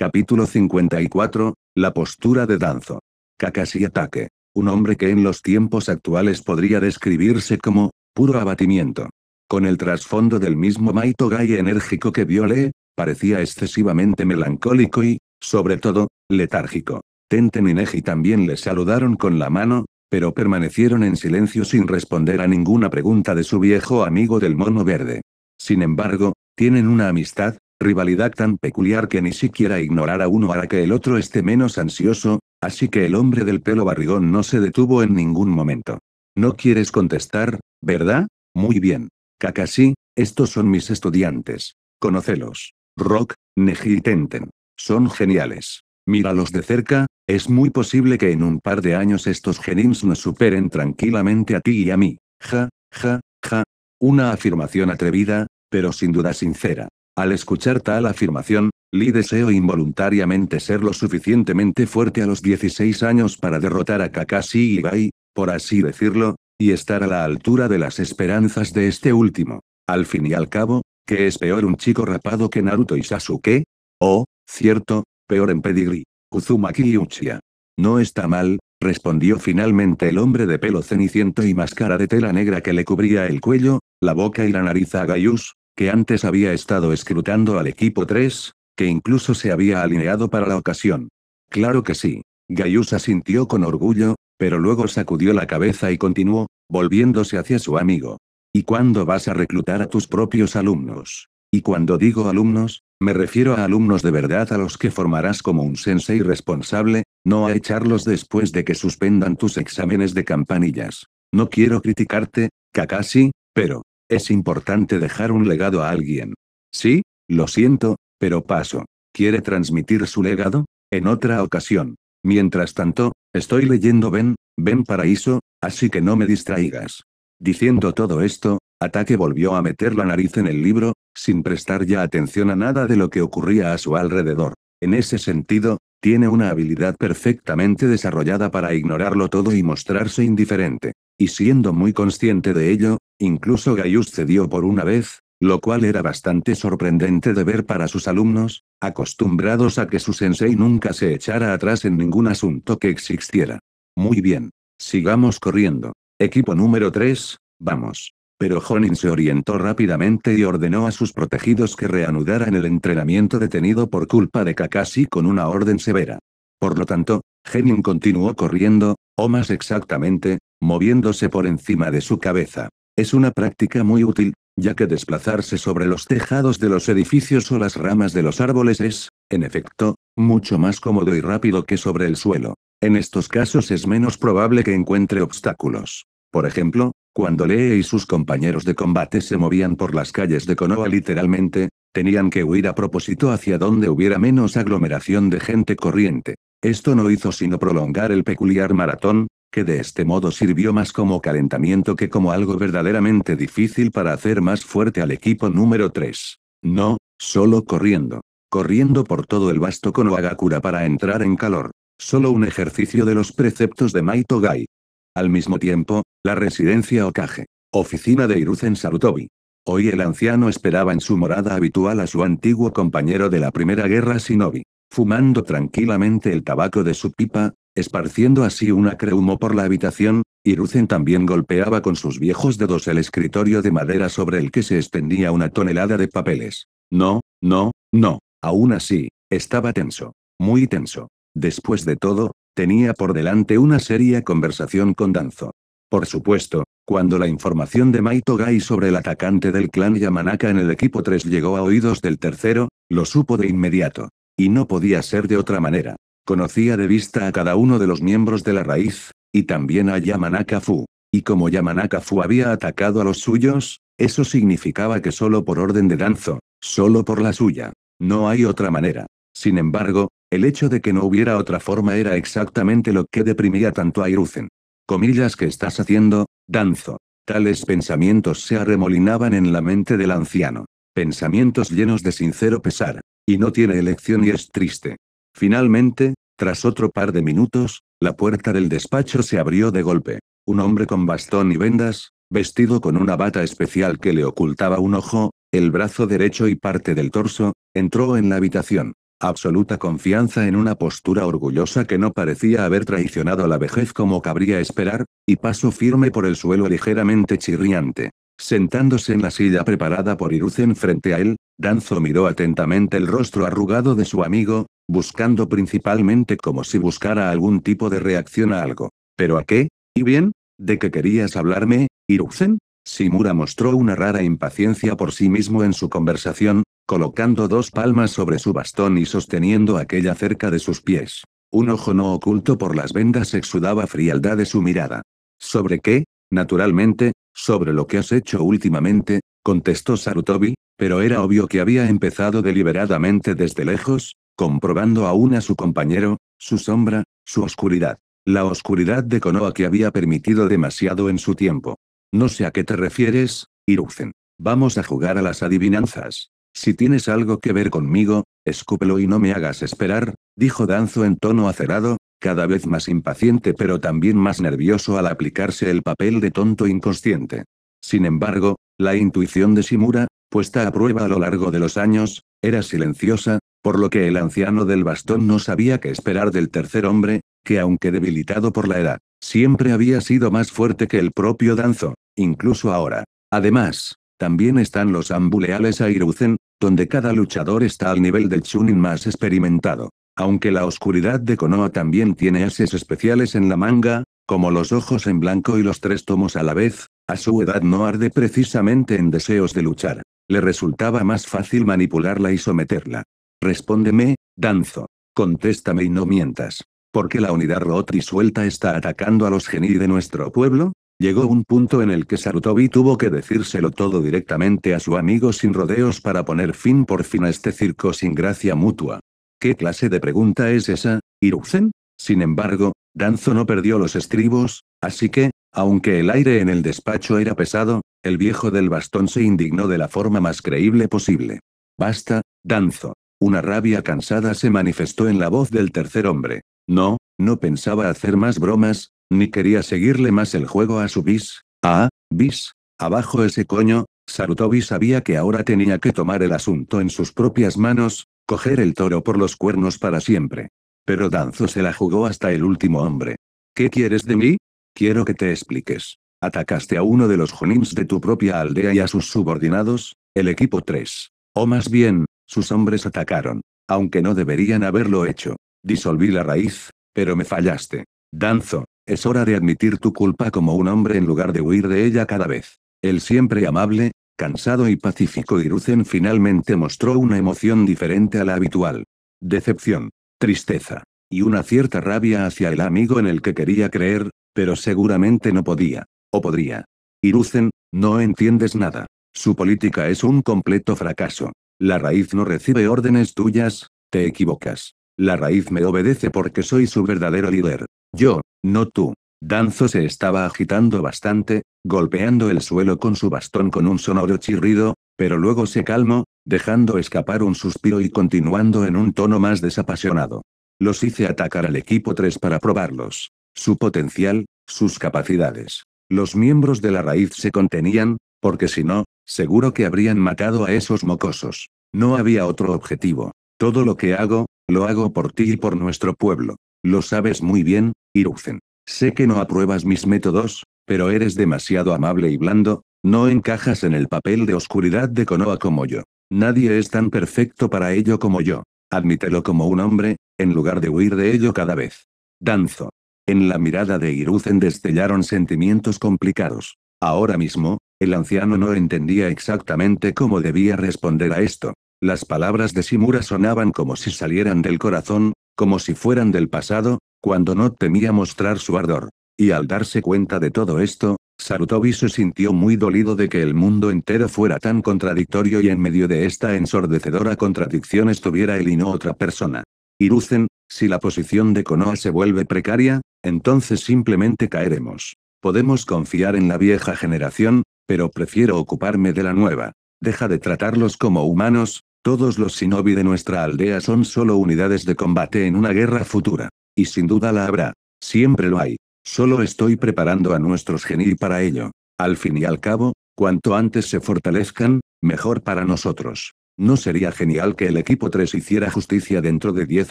Capítulo 54, la postura de Danzo. Kakashi ataque. Un hombre que en los tiempos actuales podría describirse como, puro abatimiento. Con el trasfondo del mismo Maito Gai enérgico que viole, parecía excesivamente melancólico y, sobre todo, letárgico. Tenten y también le saludaron con la mano, pero permanecieron en silencio sin responder a ninguna pregunta de su viejo amigo del mono verde. Sin embargo, tienen una amistad, rivalidad tan peculiar que ni siquiera ignorar a uno hará que el otro esté menos ansioso, así que el hombre del pelo barrigón no se detuvo en ningún momento. No quieres contestar, ¿verdad? Muy bien. Kakashi, estos son mis estudiantes. Conócelos. Rock, Neji y Tenten. Son geniales. Míralos de cerca, es muy posible que en un par de años estos genins nos superen tranquilamente a ti y a mí. Ja, ja, ja. Una afirmación atrevida, pero sin duda sincera. Al escuchar tal afirmación, Lee deseó involuntariamente ser lo suficientemente fuerte a los 16 años para derrotar a Kakashi y Gai, por así decirlo, y estar a la altura de las esperanzas de este último. Al fin y al cabo, ¿qué es peor un chico rapado que Naruto y Sasuke? Oh, cierto, peor en pedigrí. Uzumaki y Uchiha. No está mal, respondió finalmente el hombre de pelo ceniciento y máscara de tela negra que le cubría el cuello, la boca y la nariz a Gaius, que antes había estado escrutando al equipo 3, que incluso se había alineado para la ocasión. Claro que sí. Gaius asintió con orgullo, pero luego sacudió la cabeza y continuó, volviéndose hacia su amigo. ¿Y cuándo vas a reclutar a tus propios alumnos? Y cuando digo alumnos, me refiero a alumnos de verdad a los que formarás como un sensei responsable, no a echarlos después de que suspendan tus exámenes de campanillas. No quiero criticarte, Kakashi, pero, es importante dejar un legado a alguien. Sí, lo siento, pero paso. ¿Quiere transmitir su legado? En otra ocasión. Mientras tanto, estoy leyendo Ben, Ben Paraíso, así que no me distraigas. Diciendo todo esto, Ataque volvió a meter la nariz en el libro, sin prestar ya atención a nada de lo que ocurría a su alrededor. En ese sentido, tiene una habilidad perfectamente desarrollada para ignorarlo todo y mostrarse indiferente. Y siendo muy consciente de ello, incluso Gaius cedió por una vez, lo cual era bastante sorprendente de ver para sus alumnos, acostumbrados a que su sensei nunca se echara atrás en ningún asunto que existiera. Muy bien. Sigamos corriendo. Equipo número 3, vamos. Pero Jonin se orientó rápidamente y ordenó a sus protegidos que reanudaran el entrenamiento detenido por culpa de Kakashi con una orden severa. Por lo tanto, Genin continuó corriendo, o más exactamente, moviéndose por encima de su cabeza. Es una práctica muy útil, ya que desplazarse sobre los tejados de los edificios o las ramas de los árboles es, en efecto, mucho más cómodo y rápido que sobre el suelo. En estos casos es menos probable que encuentre obstáculos. Por ejemplo, cuando Lee y sus compañeros de combate se movían por las calles de Konoha literalmente, tenían que huir a propósito hacia donde hubiera menos aglomeración de gente corriente. Esto no hizo sino prolongar el peculiar maratón, que de este modo sirvió más como calentamiento que como algo verdaderamente difícil para hacer más fuerte al equipo número 3. No, solo corriendo. Corriendo por todo el vasto Konohagakura para entrar en calor. Solo un ejercicio de los preceptos de Maito Gai. Al mismo tiempo, la residencia Okage. Oficina de Hiruzen Sarutobi. Hoy el anciano esperaba en su morada habitual a su antiguo compañero de la Primera Guerra Shinobi. Fumando tranquilamente el tabaco de su pipa, esparciendo así un acre humo por la habitación, Hiruzen también golpeaba con sus viejos dedos el escritorio de madera sobre el que se extendía una tonelada de papeles. No, no, no. Aún así, estaba tenso. Muy tenso. Después de todo, tenía por delante una seria conversación con Danzo. Por supuesto, cuando la información de Maito Gai sobre el atacante del clan Yamanaka en el equipo 3 llegó a oídos del tercero, lo supo de inmediato. Y no podía ser de otra manera. Conocía de vista a cada uno de los miembros de la raíz, y también a Yamanaka Fu. Y como Yamanaka Fu había atacado a los suyos, eso significaba que solo por orden de Danzo, solo por la suya. No hay otra manera. Sin embargo, el hecho de que no hubiera otra forma era exactamente lo que deprimía tanto a Iruzen. Comillas que estás haciendo, Danzo. Tales pensamientos se arremolinaban en la mente del anciano. Pensamientos llenos de sincero pesar. Y no tiene elección y es triste. Finalmente, tras otro par de minutos, la puerta del despacho se abrió de golpe. Un hombre con bastón y vendas, vestido con una bata especial que le ocultaba un ojo, el brazo derecho y parte del torso, entró en la habitación. absoluta confianza en una postura orgullosa que no parecía haber traicionado la vejez como cabría esperar, y paso firme por el suelo ligeramente chirriante. Sentándose en la silla preparada por Iruzen frente a él, Danzo miró atentamente el rostro arrugado de su amigo, buscando principalmente como si buscara algún tipo de reacción a algo. ¿Pero a qué? ¿Y bien? ¿De qué querías hablarme, Iruzen? Simura mostró una rara impaciencia por sí mismo en su conversación, colocando dos palmas sobre su bastón y sosteniendo aquella cerca de sus pies. Un ojo no oculto por las vendas exudaba frialdad de su mirada. ¿Sobre qué? Naturalmente, sobre lo que has hecho últimamente, contestó Sarutobi, pero era obvio que había empezado deliberadamente desde lejos, comprobando aún a su compañero, su sombra, su oscuridad. La oscuridad de Konoha que había permitido demasiado en su tiempo. No sé a qué te refieres, Hiruzen. Vamos a jugar a las adivinanzas. Si tienes algo que ver conmigo, escúpelo y no me hagas esperar, dijo Danzo en tono acerado, cada vez más impaciente pero también más nervioso al aplicarse el papel de tonto inconsciente. Sin embargo, la intuición de Shimura, puesta a prueba a lo largo de los años, era silenciosa, por lo que el anciano del bastón no sabía qué esperar del tercer hombre, que aunque debilitado por la edad, siempre había sido más fuerte que el propio Danzo, incluso ahora. Además, también están los ambuleales a Iruzen, donde cada luchador está al nivel del Chunin más experimentado. Aunque la oscuridad de Konoha también tiene ases especiales en la manga, como los ojos en blanco y los tres tomos a la vez, a su edad no arde precisamente en deseos de luchar. Le resultaba más fácil manipularla y someterla. Respóndeme, Danzo. Contéstame y no mientas. ¿Por qué la unidad Rotri suelta está atacando a los geni de nuestro pueblo? Llegó un punto en el que Sarutobi tuvo que decírselo todo directamente a su amigo sin rodeos para poner fin por fin a este circo sin gracia mutua. ¿Qué clase de pregunta es esa, Hiruzen? Sin embargo, Danzo no perdió los estribos, así que, aunque el aire en el despacho era pesado, el viejo del bastón se indignó de la forma más creíble posible. Basta, Danzo. Una rabia cansada se manifestó en la voz del tercer hombre. No, no pensaba hacer más bromas, ni quería seguirle más el juego a su bis. Ah, bis. Abajo ese coño, Sarutobi sabía que ahora tenía que tomar el asunto en sus propias manos, Coger el toro por los cuernos para siempre. Pero Danzo se la jugó hasta el último hombre. ¿Qué quieres de mí? Quiero que te expliques. Atacaste a uno de los Jonins de tu propia aldea y a sus subordinados, el equipo 3. O más bien, sus hombres atacaron. Aunque no deberían haberlo hecho. Disolví la raíz, pero me fallaste. Danzo, es hora de admitir tu culpa como un hombre en lugar de huir de ella cada vez. El siempre amable, Cansado y pacífico Iruzen finalmente mostró una emoción diferente a la habitual. Decepción, tristeza, y una cierta rabia hacia el amigo en el que quería creer, pero seguramente no podía. O podría. Iruzen, no entiendes nada. Su política es un completo fracaso. La raíz no recibe órdenes tuyas, te equivocas. La raíz me obedece porque soy su verdadero líder. Yo, no tú. Danzo se estaba agitando bastante, golpeando el suelo con su bastón con un sonoro chirrido, pero luego se calmó, dejando escapar un suspiro y continuando en un tono más desapasionado. Los hice atacar al equipo 3 para probarlos. Su potencial, sus capacidades. Los miembros de la raíz se contenían, porque si no, seguro que habrían matado a esos mocosos. No había otro objetivo. Todo lo que hago, lo hago por ti y por nuestro pueblo. Lo sabes muy bien, Iruzen. Sé que no apruebas mis métodos, pero eres demasiado amable y blando, no encajas en el papel de oscuridad de Konoha como yo. Nadie es tan perfecto para ello como yo. Admítelo como un hombre, en lugar de huir de ello cada vez. Danzo. En la mirada de Hiruzen destellaron sentimientos complicados. Ahora mismo, el anciano no entendía exactamente cómo debía responder a esto. Las palabras de Shimura sonaban como si salieran del corazón, como si fueran del pasado, cuando no temía mostrar su ardor. Y al darse cuenta de todo esto, Sarutobi se sintió muy dolido de que el mundo entero fuera tan contradictorio y en medio de esta ensordecedora contradicción estuviera él y no otra persona. Iruzen, si la posición de Konoha se vuelve precaria, entonces simplemente caeremos. Podemos confiar en la vieja generación, pero prefiero ocuparme de la nueva. Deja de tratarlos como humanos, todos los shinobi de nuestra aldea son solo unidades de combate en una guerra futura. Y sin duda la habrá. Siempre lo hay. Solo estoy preparando a nuestros geni para ello. Al fin y al cabo, cuanto antes se fortalezcan, mejor para nosotros. ¿No sería genial que el equipo 3 hiciera justicia dentro de 10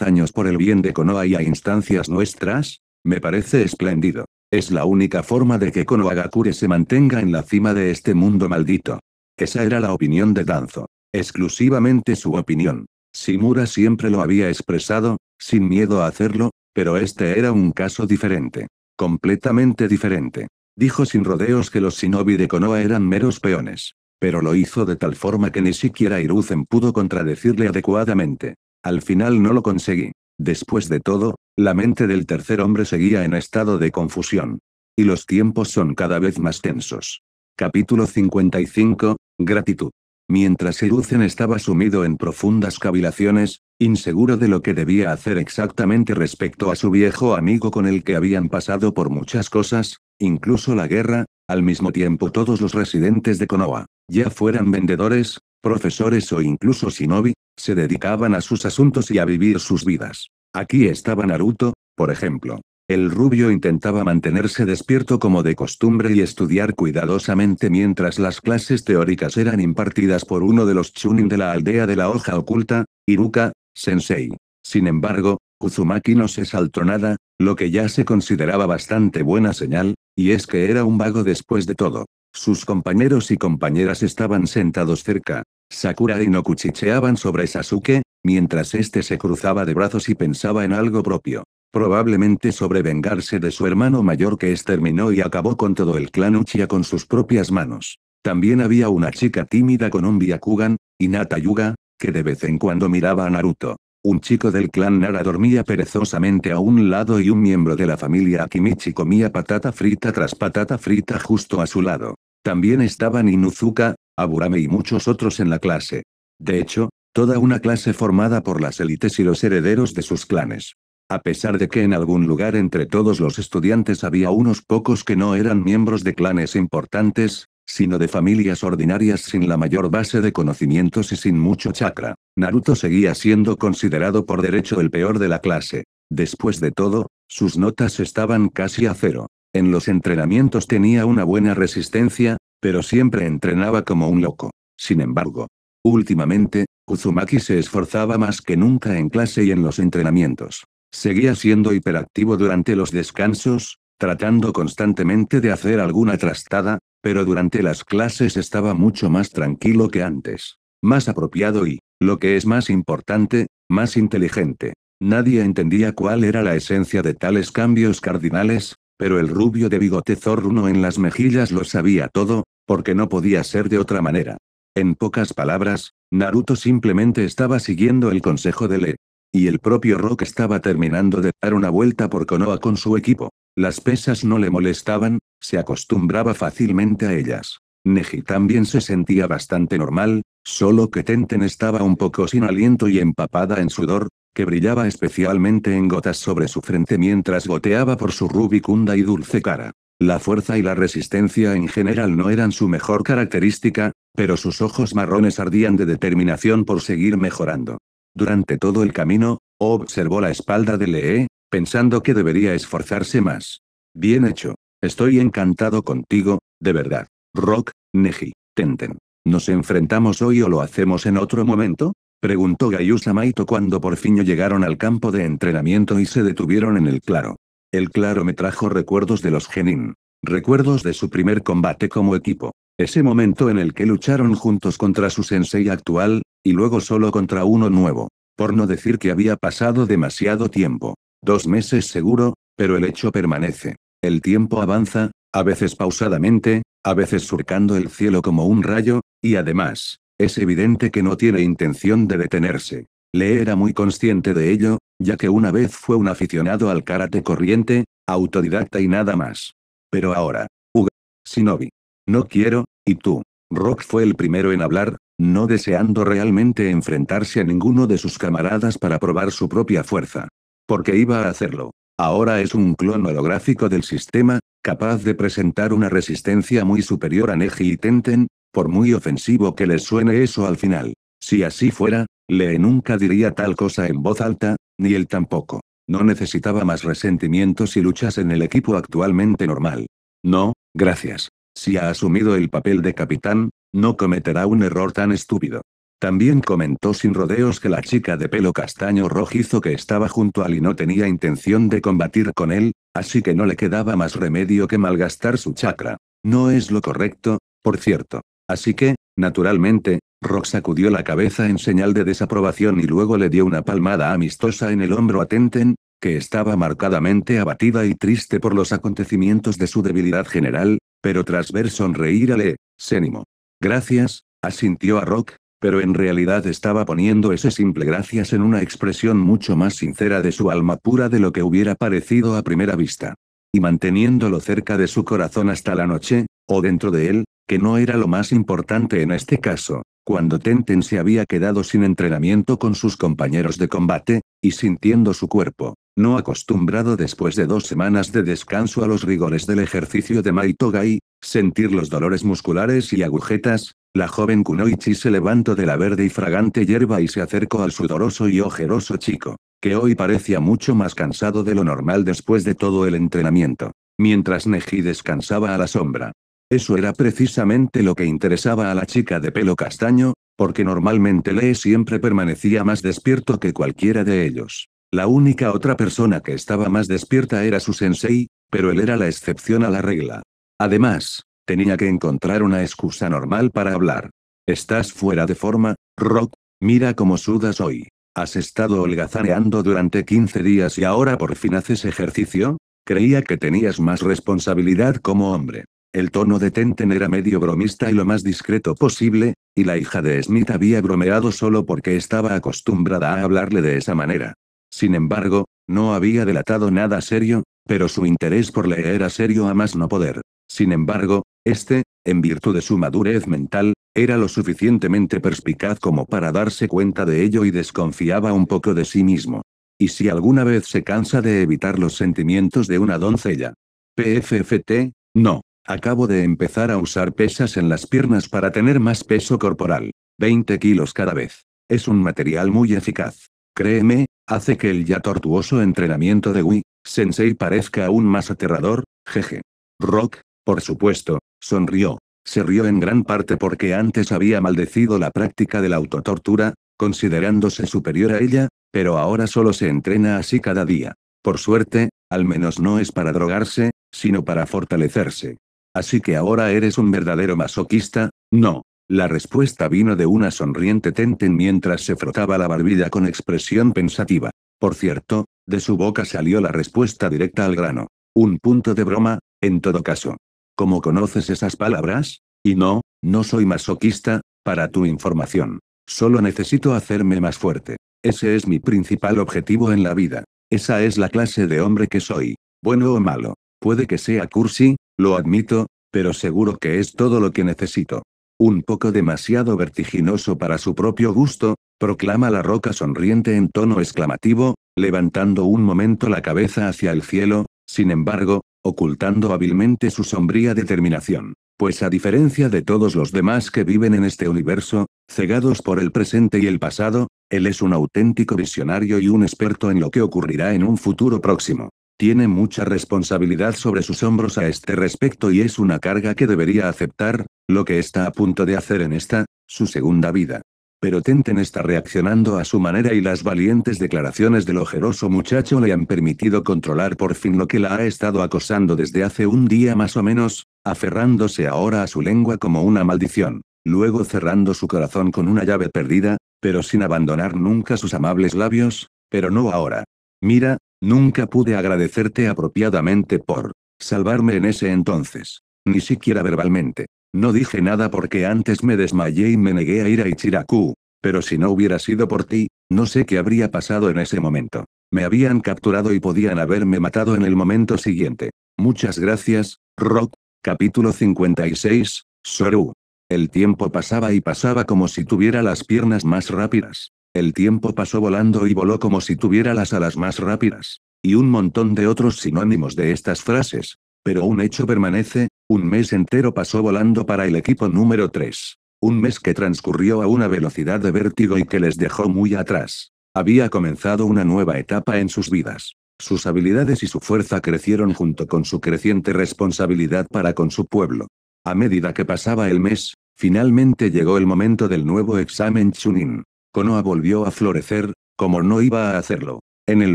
años por el bien de Konoha y a instancias nuestras? Me parece espléndido. Es la única forma de que Konohagakure se mantenga en la cima de este mundo maldito. Esa era la opinión de Danzo. Exclusivamente su opinión. Simura siempre lo había expresado, sin miedo a hacerlo, pero este era un caso diferente. Completamente diferente. Dijo sin rodeos que los shinobi de Konoha eran meros peones. Pero lo hizo de tal forma que ni siquiera Hiruzen pudo contradecirle adecuadamente. Al final no lo conseguí. Después de todo, la mente del tercer hombre seguía en estado de confusión. Y los tiempos son cada vez más tensos. Capítulo 55, Gratitud. Mientras Hiruzen estaba sumido en profundas cavilaciones, inseguro de lo que debía hacer exactamente respecto a su viejo amigo con el que habían pasado por muchas cosas, incluso la guerra, al mismo tiempo todos los residentes de Konoha, ya fueran vendedores, profesores o incluso shinobi, se dedicaban a sus asuntos y a vivir sus vidas. Aquí estaba Naruto, por ejemplo. El rubio intentaba mantenerse despierto como de costumbre y estudiar cuidadosamente mientras las clases teóricas eran impartidas por uno de los chunin de la aldea de la hoja oculta, Iruka, sensei. Sin embargo, Uzumaki no se saltó nada, lo que ya se consideraba bastante buena señal, y es que era un vago después de todo. Sus compañeros y compañeras estaban sentados cerca. Sakura y no cuchicheaban sobre Sasuke, mientras este se cruzaba de brazos y pensaba en algo propio. Probablemente sobre vengarse de su hermano mayor que exterminó y acabó con todo el clan Uchiha con sus propias manos. También había una chica tímida con un Byakugan, Hinata Yuga, que de vez en cuando miraba a Naruto. Un chico del clan Nara dormía perezosamente a un lado y un miembro de la familia Akimichi comía patata frita tras patata frita justo a su lado. También estaban Inuzuka, Aburame y muchos otros en la clase. De hecho, toda una clase formada por las élites y los herederos de sus clanes. A pesar de que en algún lugar entre todos los estudiantes había unos pocos que no eran miembros de clanes importantes, sino de familias ordinarias sin la mayor base de conocimientos y sin mucho chakra. Naruto seguía siendo considerado por derecho el peor de la clase. Después de todo, sus notas estaban casi a cero. En los entrenamientos tenía una buena resistencia, pero siempre entrenaba como un loco. Sin embargo, últimamente, Uzumaki se esforzaba más que nunca en clase y en los entrenamientos. Seguía siendo hiperactivo durante los descansos, tratando constantemente de hacer alguna trastada, pero durante las clases estaba mucho más tranquilo que antes. Más apropiado y, lo que es más importante, más inteligente. Nadie entendía cuál era la esencia de tales cambios cardinales, pero el rubio de bigote zorruno en las mejillas lo sabía todo, porque no podía ser de otra manera. En pocas palabras, Naruto simplemente estaba siguiendo el consejo de Le. Y el propio Rock estaba terminando de dar una vuelta por Konoha con su equipo. Las pesas no le molestaban, se acostumbraba fácilmente a ellas. Neji también se sentía bastante normal, solo que Tenten estaba un poco sin aliento y empapada en sudor, que brillaba especialmente en gotas sobre su frente mientras goteaba por su rubicunda y dulce cara. La fuerza y la resistencia en general no eran su mejor característica, pero sus ojos marrones ardían de determinación por seguir mejorando. Durante todo el camino, observó la espalda de Lee, pensando que debería esforzarse más. Bien hecho. Estoy encantado contigo, de verdad. Rock, Neji, Tenten. ¿Nos enfrentamos hoy o lo hacemos en otro momento? Preguntó Gayusa Maito cuando por fin llegaron al campo de entrenamiento y se detuvieron en el claro. El claro me trajo recuerdos de los Genin. Recuerdos de su primer combate como equipo. Ese momento en el que lucharon juntos contra su sensei actual, y luego solo contra uno nuevo. Por no decir que había pasado demasiado tiempo. Dos meses seguro, pero el hecho permanece. El tiempo avanza, a veces pausadamente, a veces surcando el cielo como un rayo, y además, es evidente que no tiene intención de detenerse. Le era muy consciente de ello, ya que una vez fue un aficionado al karate corriente, autodidacta y nada más. Pero ahora, Uga, Shinobi. No quiero, y tú. Rock fue el primero en hablar, no deseando realmente enfrentarse a ninguno de sus camaradas para probar su propia fuerza. Porque iba a hacerlo. Ahora es un clon holográfico del sistema, capaz de presentar una resistencia muy superior a Neji y Tenten, por muy ofensivo que les suene eso al final. Si así fuera, Lee nunca diría tal cosa en voz alta, ni él tampoco. No necesitaba más resentimientos y luchas en el equipo actualmente normal. No, gracias. Si ha asumido el papel de capitán, no cometerá un error tan estúpido. También comentó sin rodeos que la chica de pelo castaño rojizo que estaba junto a Lee no tenía intención de combatir con él, así que no le quedaba más remedio que malgastar su chakra. No es lo correcto, por cierto. Así que, naturalmente, Rock sacudió la cabeza en señal de desaprobación y luego le dio una palmada amistosa en el hombro a Tenten, que estaba marcadamente abatida y triste por los acontecimientos de su debilidad general, pero tras ver sonreír a Le, Sénimo. Gracias, asintió a Rock, pero en realidad estaba poniendo ese simple gracias en una expresión mucho más sincera de su alma pura de lo que hubiera parecido a primera vista. Y manteniéndolo cerca de su corazón hasta la noche, o dentro de él, que no era lo más importante en este caso, cuando Tenten se había quedado sin entrenamiento con sus compañeros de combate, y sintiendo su cuerpo, no acostumbrado después de dos semanas de descanso a los rigores del ejercicio de Maitogai, sentir los dolores musculares y agujetas, la joven Kunoichi se levantó de la verde y fragante hierba y se acercó al sudoroso y ojeroso chico, que hoy parecía mucho más cansado de lo normal después de todo el entrenamiento, mientras Neji descansaba a la sombra. Eso era precisamente lo que interesaba a la chica de pelo castaño, porque normalmente Lee siempre permanecía más despierto que cualquiera de ellos. La única otra persona que estaba más despierta era su sensei, pero él era la excepción a la regla. Además, Tenía que encontrar una excusa normal para hablar. Estás fuera de forma, Rock, mira cómo sudas hoy. ¿Has estado holgazaneando durante 15 días y ahora por fin haces ejercicio? Creía que tenías más responsabilidad como hombre. El tono de Tenten era medio bromista y lo más discreto posible, y la hija de Smith había bromeado solo porque estaba acostumbrada a hablarle de esa manera. Sin embargo, no había delatado nada serio, pero su interés por leer era serio a más no poder. Sin embargo, este, en virtud de su madurez mental, era lo suficientemente perspicaz como para darse cuenta de ello y desconfiaba un poco de sí mismo. ¿Y si alguna vez se cansa de evitar los sentimientos de una doncella? PFFT, no. Acabo de empezar a usar pesas en las piernas para tener más peso corporal. 20 kilos cada vez. Es un material muy eficaz. Créeme, hace que el ya tortuoso entrenamiento de Wii, Sensei parezca aún más aterrador, jeje. Rock, por supuesto, sonrió. Se rió en gran parte porque antes había maldecido la práctica de la autotortura, considerándose superior a ella, pero ahora solo se entrena así cada día. Por suerte, al menos no es para drogarse, sino para fortalecerse. Así que ahora eres un verdadero masoquista, no. La respuesta vino de una sonriente Tenten mientras se frotaba la barbilla con expresión pensativa. Por cierto, de su boca salió la respuesta directa al grano. Un punto de broma, en todo caso. ¿Cómo conoces esas palabras? Y no, no soy masoquista, para tu información. Solo necesito hacerme más fuerte. Ese es mi principal objetivo en la vida. Esa es la clase de hombre que soy. Bueno o malo. Puede que sea cursi, lo admito, pero seguro que es todo lo que necesito. Un poco demasiado vertiginoso para su propio gusto, proclama la roca sonriente en tono exclamativo, levantando un momento la cabeza hacia el cielo, sin embargo, ocultando hábilmente su sombría determinación. Pues a diferencia de todos los demás que viven en este universo, cegados por el presente y el pasado, él es un auténtico visionario y un experto en lo que ocurrirá en un futuro próximo. Tiene mucha responsabilidad sobre sus hombros a este respecto y es una carga que debería aceptar, lo que está a punto de hacer en esta, su segunda vida. Pero Tenten está reaccionando a su manera y las valientes declaraciones del ojeroso muchacho le han permitido controlar por fin lo que la ha estado acosando desde hace un día más o menos, aferrándose ahora a su lengua como una maldición, luego cerrando su corazón con una llave perdida, pero sin abandonar nunca sus amables labios, pero no ahora. Mira, nunca pude agradecerte apropiadamente por salvarme en ese entonces. Ni siquiera verbalmente. No dije nada porque antes me desmayé y me negué a ir a Ichiraku. Pero si no hubiera sido por ti, no sé qué habría pasado en ese momento. Me habían capturado y podían haberme matado en el momento siguiente. Muchas gracias, Rock. Capítulo 56, Soru. El tiempo pasaba y pasaba como si tuviera las piernas más rápidas. El tiempo pasó volando y voló como si tuviera las alas más rápidas. Y un montón de otros sinónimos de estas frases. Pero un hecho permanece, un mes entero pasó volando para el equipo número 3. Un mes que transcurrió a una velocidad de vértigo y que les dejó muy atrás. Había comenzado una nueva etapa en sus vidas. Sus habilidades y su fuerza crecieron junto con su creciente responsabilidad para con su pueblo. A medida que pasaba el mes, Finalmente llegó el momento del nuevo examen Chunin. Konoha volvió a florecer, como no iba a hacerlo. En el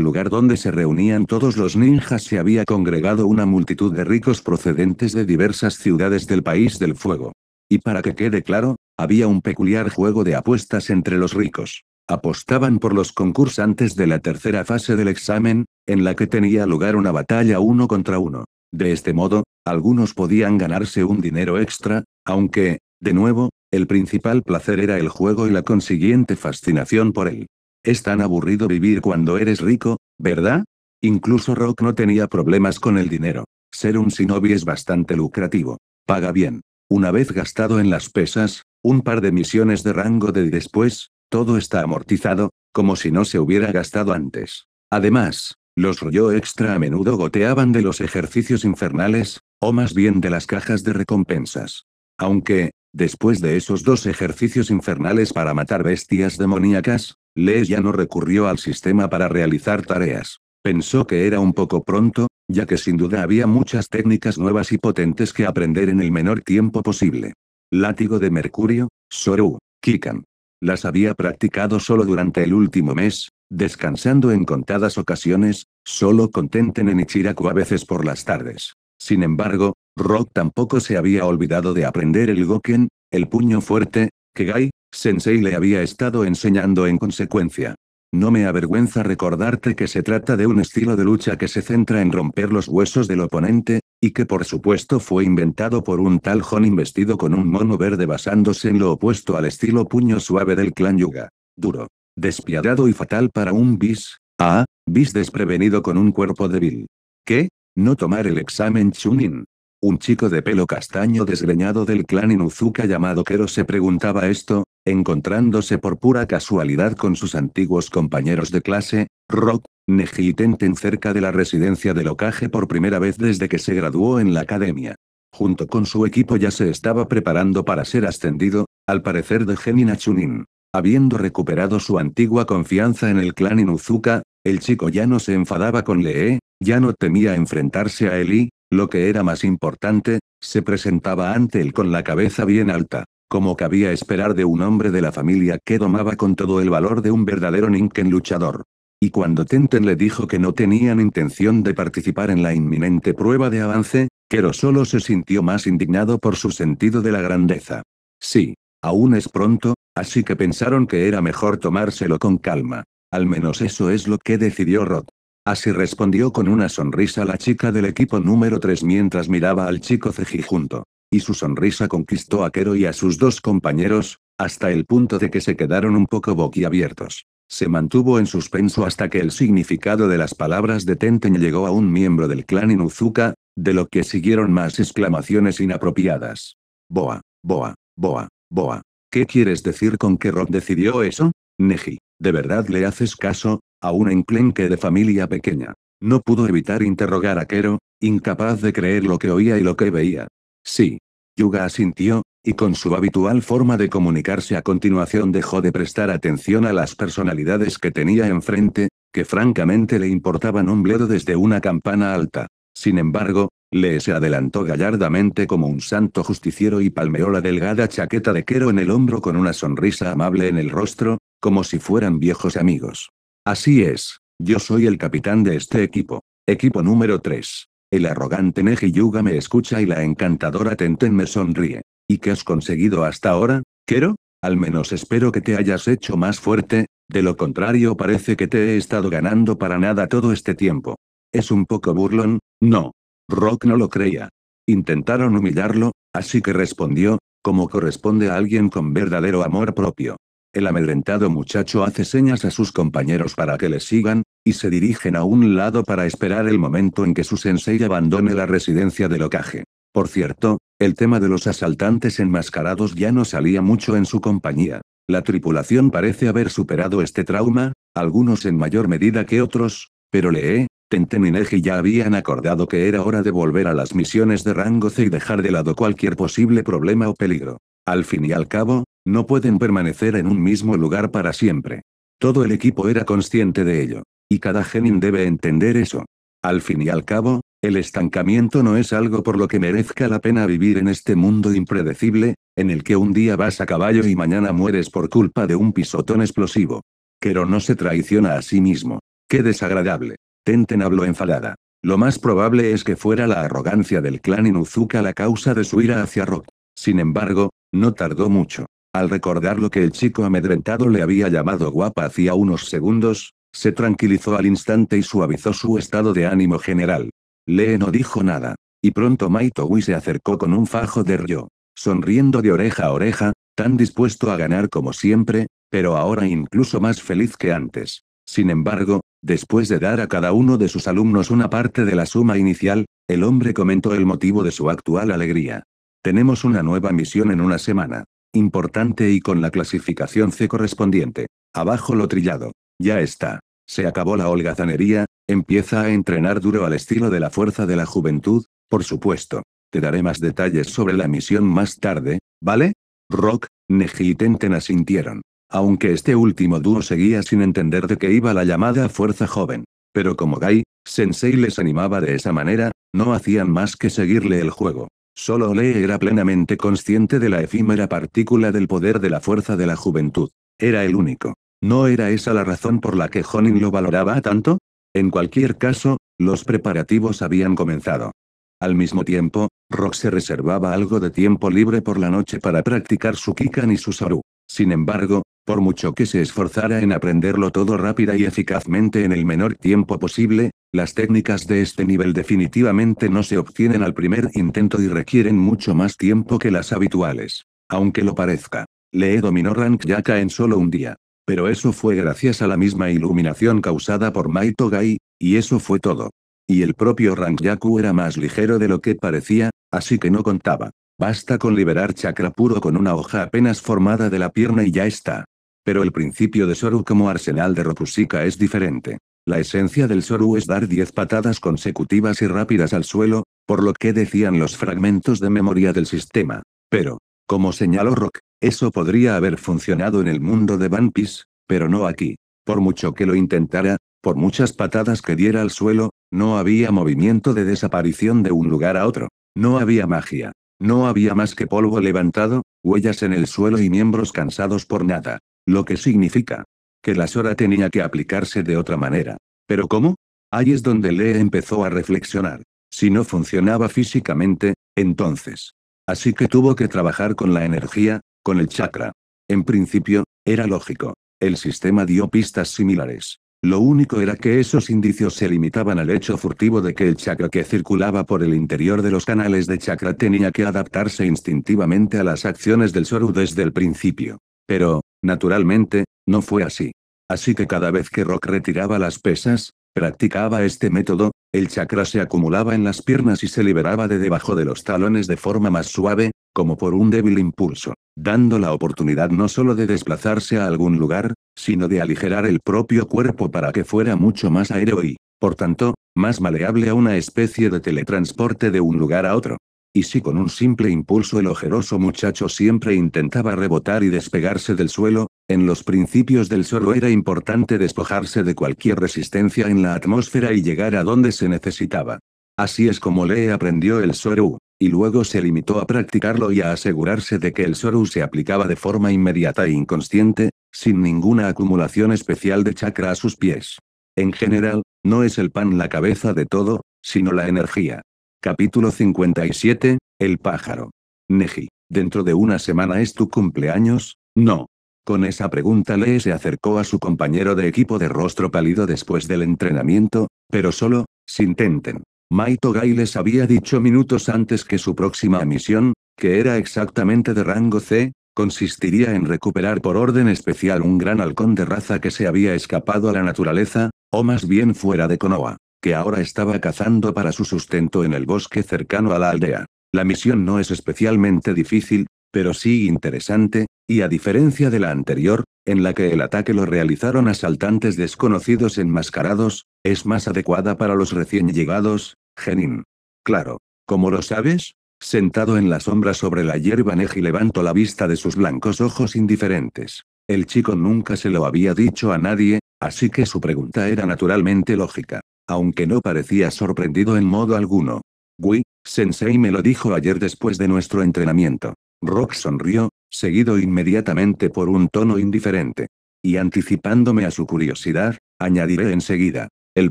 lugar donde se reunían todos los ninjas se había congregado una multitud de ricos procedentes de diversas ciudades del país del fuego. Y para que quede claro, había un peculiar juego de apuestas entre los ricos. Apostaban por los concursantes de la tercera fase del examen, en la que tenía lugar una batalla uno contra uno. De este modo, algunos podían ganarse un dinero extra, aunque, de nuevo, el principal placer era el juego y la consiguiente fascinación por él. Es tan aburrido vivir cuando eres rico, ¿verdad? Incluso Rock no tenía problemas con el dinero. Ser un shinobi es bastante lucrativo. Paga bien. Una vez gastado en las pesas, un par de misiones de rango de después, todo está amortizado, como si no se hubiera gastado antes. Además, los rollo extra a menudo goteaban de los ejercicios infernales, o más bien de las cajas de recompensas. Aunque, después de esos dos ejercicios infernales para matar bestias demoníacas, Lee ya no recurrió al sistema para realizar tareas. Pensó que era un poco pronto, ya que sin duda había muchas técnicas nuevas y potentes que aprender en el menor tiempo posible. Látigo de Mercurio, Soru, Kikan. Las había practicado solo durante el último mes, descansando en contadas ocasiones, solo con Tenten en Ichiraku a veces por las tardes. Sin embargo, Rock tampoco se había olvidado de aprender el Goken, el puño fuerte, que Gai, Sensei le había estado enseñando en consecuencia. No me avergüenza recordarte que se trata de un estilo de lucha que se centra en romper los huesos del oponente, y que por supuesto fue inventado por un tal Jonin vestido con un mono verde basándose en lo opuesto al estilo puño suave del clan Yuga. Duro. Despiadado y fatal para un bis. Ah, bis desprevenido con un cuerpo débil. ¿Qué? ¿No tomar el examen Chunin? Un chico de pelo castaño desgreñado del clan Inuzuka llamado Kero se preguntaba esto, encontrándose por pura casualidad con sus antiguos compañeros de clase, Rock, Neji y Tenten cerca de la residencia del Okage por primera vez desde que se graduó en la academia. Junto con su equipo ya se estaba preparando para ser ascendido, al parecer de Genin a Chunin. Habiendo recuperado su antigua confianza en el clan Inuzuka, el chico ya no se enfadaba con Lee, ya no temía enfrentarse a él y, lo que era más importante, se presentaba ante él con la cabeza bien alta, como cabía esperar de un hombre de la familia que domaba con todo el valor de un verdadero Ninken luchador. Y cuando Tenten le dijo que no tenían intención de participar en la inminente prueba de avance, Kero solo se sintió más indignado por su sentido de la grandeza. Sí, aún es pronto, así que pensaron que era mejor tomárselo con calma. Al menos eso es lo que decidió Rod. Así respondió con una sonrisa la chica del equipo número 3 mientras miraba al chico Ceji junto. Y su sonrisa conquistó a Kero y a sus dos compañeros, hasta el punto de que se quedaron un poco boquiabiertos. Se mantuvo en suspenso hasta que el significado de las palabras de Tenten llegó a un miembro del clan Inuzuka, de lo que siguieron más exclamaciones inapropiadas. Boa, boa, boa, boa. ¿Qué quieres decir con que Rock decidió eso? Neji, ¿de verdad le haces caso? A un enclenque de familia pequeña. No pudo evitar interrogar a Kero, incapaz de creer lo que oía y lo que veía. Sí. Yuga asintió, y con su habitual forma de comunicarse a continuación dejó de prestar atención a las personalidades que tenía enfrente, que francamente le importaban un bledo desde una campana alta. Sin embargo, le se adelantó gallardamente como un santo justiciero y palmeó la delgada chaqueta de Kero en el hombro con una sonrisa amable en el rostro, como si fueran viejos amigos. Así es. Yo soy el capitán de este equipo. Equipo número 3. El arrogante Neji Yuga me escucha y la encantadora Tenten me sonríe. ¿Y qué has conseguido hasta ahora, Kero? Al menos espero que te hayas hecho más fuerte, de lo contrario parece que te he estado ganando para nada todo este tiempo. Es un poco burlón, no. Rock no lo creía. Intentaron humillarlo, así que respondió, como corresponde a alguien con verdadero amor propio. El amedrentado muchacho hace señas a sus compañeros para que le sigan, y se dirigen a un lado para esperar el momento en que su sensei abandone la residencia del Okage. Por cierto, el tema de los asaltantes enmascarados ya no salía mucho en su compañía. La tripulación parece haber superado este trauma, algunos en mayor medida que otros, pero Lee, Tenten y ya habían acordado que era hora de volver a las misiones de rango C y dejar de lado cualquier posible problema o peligro. Al fin y al cabo, no pueden permanecer en un mismo lugar para siempre. Todo el equipo era consciente de ello. Y cada genin debe entender eso. Al fin y al cabo, El estancamiento no es algo por lo que merezca la pena vivir en este mundo impredecible, en el que un día vas a caballo y mañana mueres por culpa de un pisotón explosivo. Kero no se traiciona a sí mismo. Qué desagradable. Tenten habló enfadada. Lo más probable es que fuera la arrogancia del clan Inuzuka la causa de su ira hacia Rock. Sin embargo, no tardó mucho. Al recordar lo que el chico amedrentado le había llamado guapa hacía unos segundos, se tranquilizó al instante y suavizó su estado de ánimo general. Lee no dijo nada. Y pronto Maitowi se acercó con un fajo de ryo. Sonriendo de oreja a oreja, tan dispuesto a ganar como siempre, pero ahora incluso más feliz que antes. Sin embargo, después de dar a cada uno de sus alumnos una parte de la suma inicial, el hombre comentó el motivo de su actual alegría. Tenemos una nueva misión en una semana. Importante y con la clasificación C correspondiente. Abajo lo trillado. Ya está. Se acabó la holgazanería, empieza a entrenar duro al estilo de la fuerza de la juventud, por supuesto. Te daré más detalles sobre la misión más tarde, ¿vale? Rock, Neji y Tenten asintieron. Aunque este último dúo seguía sin entender de qué iba la llamada fuerza joven. Pero como Gai, Sensei les animaba de esa manera, no hacían más que seguirle el juego. Solo Lee era plenamente consciente de la efímera partícula del poder de la fuerza de la juventud. Era el único. ¿No era esa la razón por la que Honin lo valoraba tanto? En cualquier caso, los preparativos habían comenzado. Al mismo tiempo, Rock se reservaba algo de tiempo libre por la noche para practicar su Kikan y su Soru. Sin embargo, por mucho que se esforzara en aprenderlo todo rápida y eficazmente en el menor tiempo posible, las técnicas de este nivel definitivamente no se obtienen al primer intento y requieren mucho más tiempo que las habituales. Aunque lo parezca. Lee dominó Rank Yaka en solo un día. Pero eso fue gracias a la misma iluminación causada por Maito Gai, y eso fue todo. Y el propio Yaku era más ligero de lo que parecía, así que no contaba. Basta con liberar chakra puro con una hoja apenas formada de la pierna y ya está. Pero el principio de Soru como arsenal de Rokusika es diferente. La esencia del Soru es dar 10 patadas consecutivas y rápidas al suelo, por lo que decían los fragmentos de memoria del sistema. Pero, como señaló Rock, eso podría haber funcionado en el mundo de One Piece, pero no aquí. Por mucho que lo intentara, por muchas patadas que diera al suelo, no había movimiento de desaparición de un lugar a otro. No había magia. No había más que polvo levantado, huellas en el suelo y miembros cansados por nada. Lo que significa que la Sora tenía que aplicarse de otra manera. ¿Pero cómo? Ahí es donde Lee empezó a reflexionar. Si no funcionaba físicamente, entonces. Así que tuvo que trabajar con la energía, con el chakra. En principio, era lógico. El sistema dio pistas similares. Lo único era que esos indicios se limitaban al hecho furtivo de que el chakra que circulaba por el interior de los canales de chakra tenía que adaptarse instintivamente a las acciones del Soru desde el principio. Pero, naturalmente, no fue así. Así que cada vez que Rock retiraba las pesas, practicaba este método, el chakra se acumulaba en las piernas y se liberaba de debajo de los talones de forma más suave, como por un débil impulso, dando la oportunidad no solo de desplazarse a algún lugar, sino de aligerar el propio cuerpo para que fuera mucho más aéreo y, por tanto, más maleable a una especie de teletransporte de un lugar a otro. Y si con un simple impulso el ojeroso muchacho siempre intentaba rebotar y despegarse del suelo, en los principios del solo era importante despojarse de cualquier resistencia en la atmósfera y llegar a donde se necesitaba. Así es como Lee aprendió el Soru, y luego se limitó a practicarlo y a asegurarse de que el Soru se aplicaba de forma inmediata e inconsciente, sin ninguna acumulación especial de chakra a sus pies. En general, no es el pan la cabeza de todo, sino la energía. Capítulo 57, El pájaro. Neji, ¿dentro de una semana es tu cumpleaños? No. Con esa pregunta Lee se acercó a su compañero de equipo de rostro pálido después del entrenamiento, pero solo, sin tenten. Maito Gai les había dicho minutos antes que su próxima misión, que era exactamente de rango C, consistiría en recuperar por orden especial un gran halcón de raza que se había escapado a la naturaleza, o más bien fuera de Konoha, que ahora estaba cazando para su sustento en el bosque cercano a la aldea. La misión no es especialmente difícil, pero sí interesante, y a diferencia de la anterior, en la que el ataque lo realizaron asaltantes desconocidos enmascarados, es más adecuada para los recién llegados, Genin. Claro. ¿Cómo lo sabes? Sentado en la sombra sobre la hierba Neji levantó la vista de sus blancos ojos indiferentes. El chico nunca se lo había dicho a nadie, así que su pregunta era naturalmente lógica. Aunque no parecía sorprendido en modo alguno. Gui, Sensei me lo dijo ayer después de nuestro entrenamiento. Rock sonrió, seguido inmediatamente por un tono indiferente. Y anticipándome a su curiosidad, añadiré enseguida. El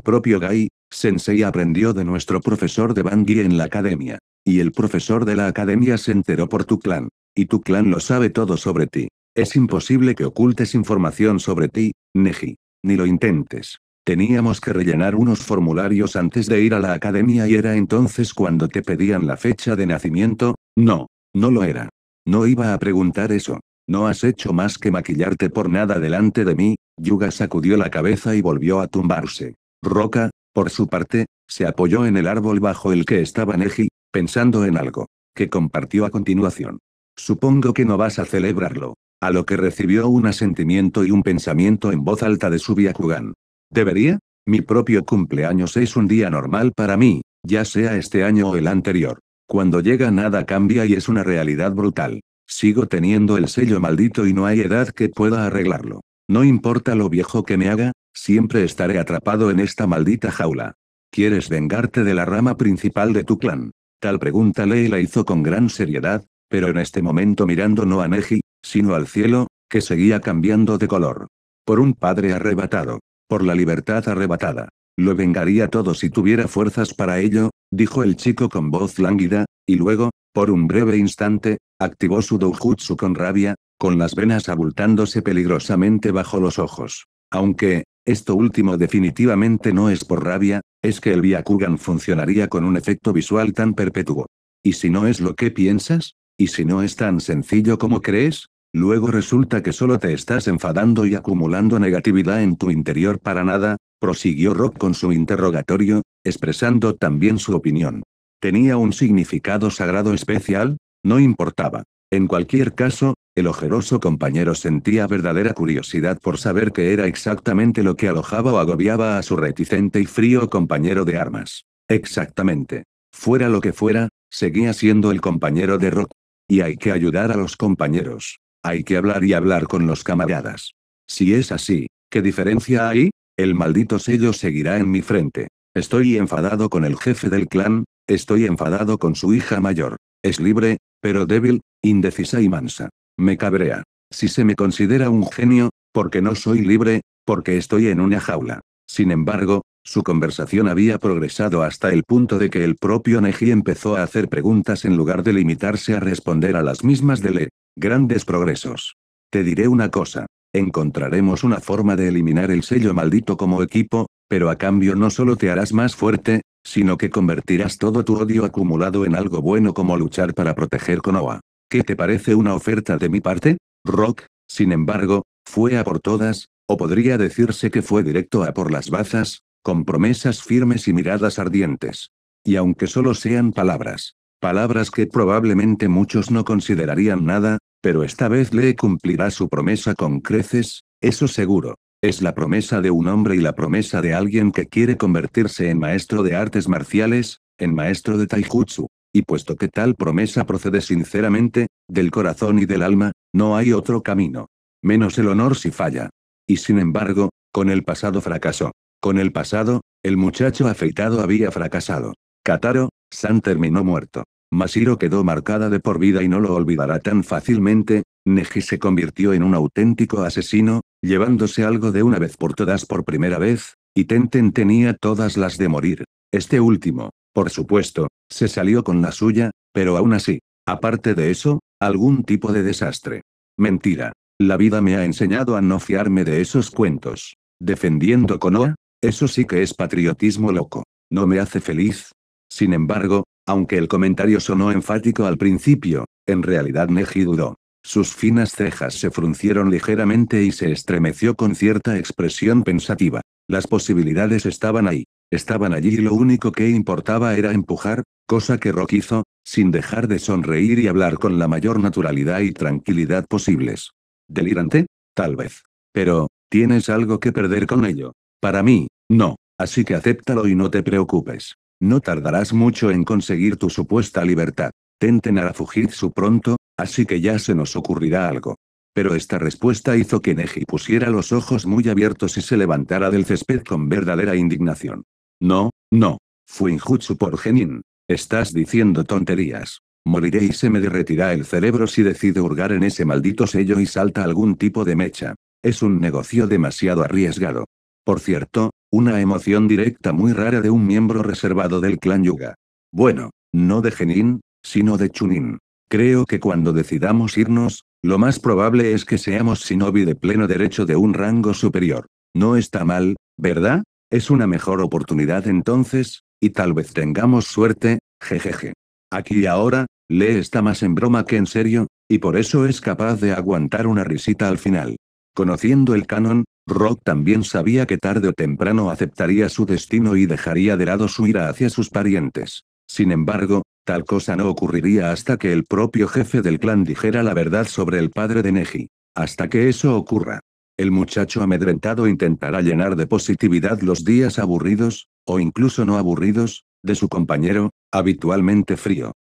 propio Gai, Sensei aprendió de nuestro profesor de Bangui en la academia. Y el profesor de la academia se enteró por tu clan. Y tu clan lo sabe todo sobre ti. Es imposible que ocultes información sobre ti, Neji. Ni lo intentes. Teníamos que rellenar unos formularios antes de ir a la academia y era entonces cuando te pedían la fecha de nacimiento, no, no lo era. No iba a preguntar eso. No has hecho más que maquillarte por nada delante de mí, Yuga sacudió la cabeza y volvió a tumbarse. Roca, por su parte, se apoyó en el árbol bajo el que estaba Neji, pensando en algo, que compartió a continuación. Supongo que no vas a celebrarlo. A lo que recibió un asentimiento y un pensamiento en voz alta de su Byakugan. ¿Debería? Mi propio cumpleaños es un día normal para mí, ya sea este año o el anterior. Cuando llega nada cambia y es una realidad brutal. Sigo teniendo el sello maldito y no hay edad que pueda arreglarlo. No importa lo viejo que me haga, siempre estaré atrapado en esta maldita jaula. ¿Quieres vengarte de la rama principal de tu clan? Tal pregunta Lei la hizo con gran seriedad, pero en este momento mirando no a Neji, sino al cielo, que seguía cambiando de color. Por un padre arrebatado. Por la libertad arrebatada. Lo vengaría todo si tuviera fuerzas para ello, dijo el chico con voz lánguida, y luego, por un breve instante, activó su doujutsu con rabia, con las venas abultándose peligrosamente bajo los ojos. Aunque, esto último definitivamente no es por rabia, es que el Byakugan funcionaría con un efecto visual tan perpetuo. ¿Y si no es lo que piensas? ¿Y si no es tan sencillo como crees? Luego resulta que solo te estás enfadando y acumulando negatividad en tu interior para nada, prosiguió Rock con su interrogatorio, expresando también su opinión. ¿Tenía un significado sagrado especial? No importaba. En cualquier caso, el ojeroso compañero sentía verdadera curiosidad por saber qué era exactamente lo que alojaba o agobiaba a su reticente y frío compañero de armas. Exactamente. Fuera lo que fuera, seguía siendo el compañero de Rock. Y hay que ayudar a los compañeros. Hay que hablar y hablar con los camaradas. Si es así, ¿qué diferencia hay? El maldito sello seguirá en mi frente. Estoy enfadado con el jefe del clan, estoy enfadado con su hija mayor. Es libre, pero débil, indecisa y mansa. Me cabrea. Si se me considera un genio, porque no soy libre, porque estoy en una jaula. Sin embargo, su conversación había progresado hasta el punto de que el propio Neji empezó a hacer preguntas en lugar de limitarse a responder a las mismas de Le. Grandes progresos. Te diré una cosa. Encontraremos una forma de eliminar el sello maldito como equipo, pero a cambio no solo te harás más fuerte, sino que convertirás todo tu odio acumulado en algo bueno como luchar para proteger Konoha. ¿Qué te parece una oferta de mi parte? Rock, sin embargo, fue a por todas, o podría decirse que fue directo a por las bazas, con promesas firmes y miradas ardientes. Y aunque solo sean palabras, Palabras que probablemente muchos no considerarían nada, pero esta vez le cumplirá su promesa con creces, eso seguro. Es la promesa de un hombre y la promesa de alguien que quiere convertirse en maestro de artes marciales, en maestro de taijutsu. Y puesto que tal promesa procede sinceramente, del corazón y del alma, no hay otro camino. Menos el honor si falla. Y sin embargo, con el pasado fracasó. Con el pasado, el muchacho afeitado había fracasado. Kataro, San terminó muerto. Masiro quedó marcada de por vida y no lo olvidará tan fácilmente, Neji se convirtió en un auténtico asesino, llevándose algo de una vez por todas por primera vez, y Tenten tenía todas las de morir. Este último, por supuesto, se salió con la suya, pero aún así, aparte de eso, algún tipo de desastre. Mentira. La vida me ha enseñado a no fiarme de esos cuentos. Defendiendo Konoha, eso sí que es patriotismo loco. No me hace feliz, sin embargo, aunque el comentario sonó enfático al principio, en realidad Neji dudó. Sus finas cejas se fruncieron ligeramente y se estremeció con cierta expresión pensativa. Las posibilidades estaban ahí. Estaban allí y lo único que importaba era empujar, cosa que Rock hizo, sin dejar de sonreír y hablar con la mayor naturalidad y tranquilidad posibles. ¿Delirante? Tal vez. Pero, tienes algo que perder con ello. Para mí, no. Así que acéptalo y no te preocupes. No tardarás mucho en conseguir tu supuesta libertad. Tenten a Fujitsu pronto, así que ya se nos ocurrirá algo. Pero esta respuesta hizo que Neji pusiera los ojos muy abiertos y se levantara del césped con verdadera indignación. No, no. Fuinjutsu por Genin. Estás diciendo tonterías. Moriré y se me derretirá el cerebro si decido hurgar en ese maldito sello y salta algún tipo de mecha. Es un negocio demasiado arriesgado. Por cierto, una emoción directa muy rara de un miembro reservado del clan Yuga. Bueno, no de Genin, sino de Chunin. Creo que cuando decidamos irnos, lo más probable es que seamos shinobi de pleno derecho de un rango superior. No está mal, ¿verdad? Es una mejor oportunidad entonces, y tal vez tengamos suerte, jejeje. Aquí y ahora, Lee está más en broma que en serio, y por eso es capaz de aguantar una risita al final. Conociendo el canon, Rock también sabía que tarde o temprano aceptaría su destino y dejaría de lado su ira hacia sus parientes. Sin embargo, tal cosa no ocurriría hasta que el propio jefe del clan dijera la verdad sobre el padre de Neji. Hasta que eso ocurra. El muchacho amedrentado intentará llenar de positividad los días aburridos, o incluso no aburridos, de su compañero, habitualmente frío.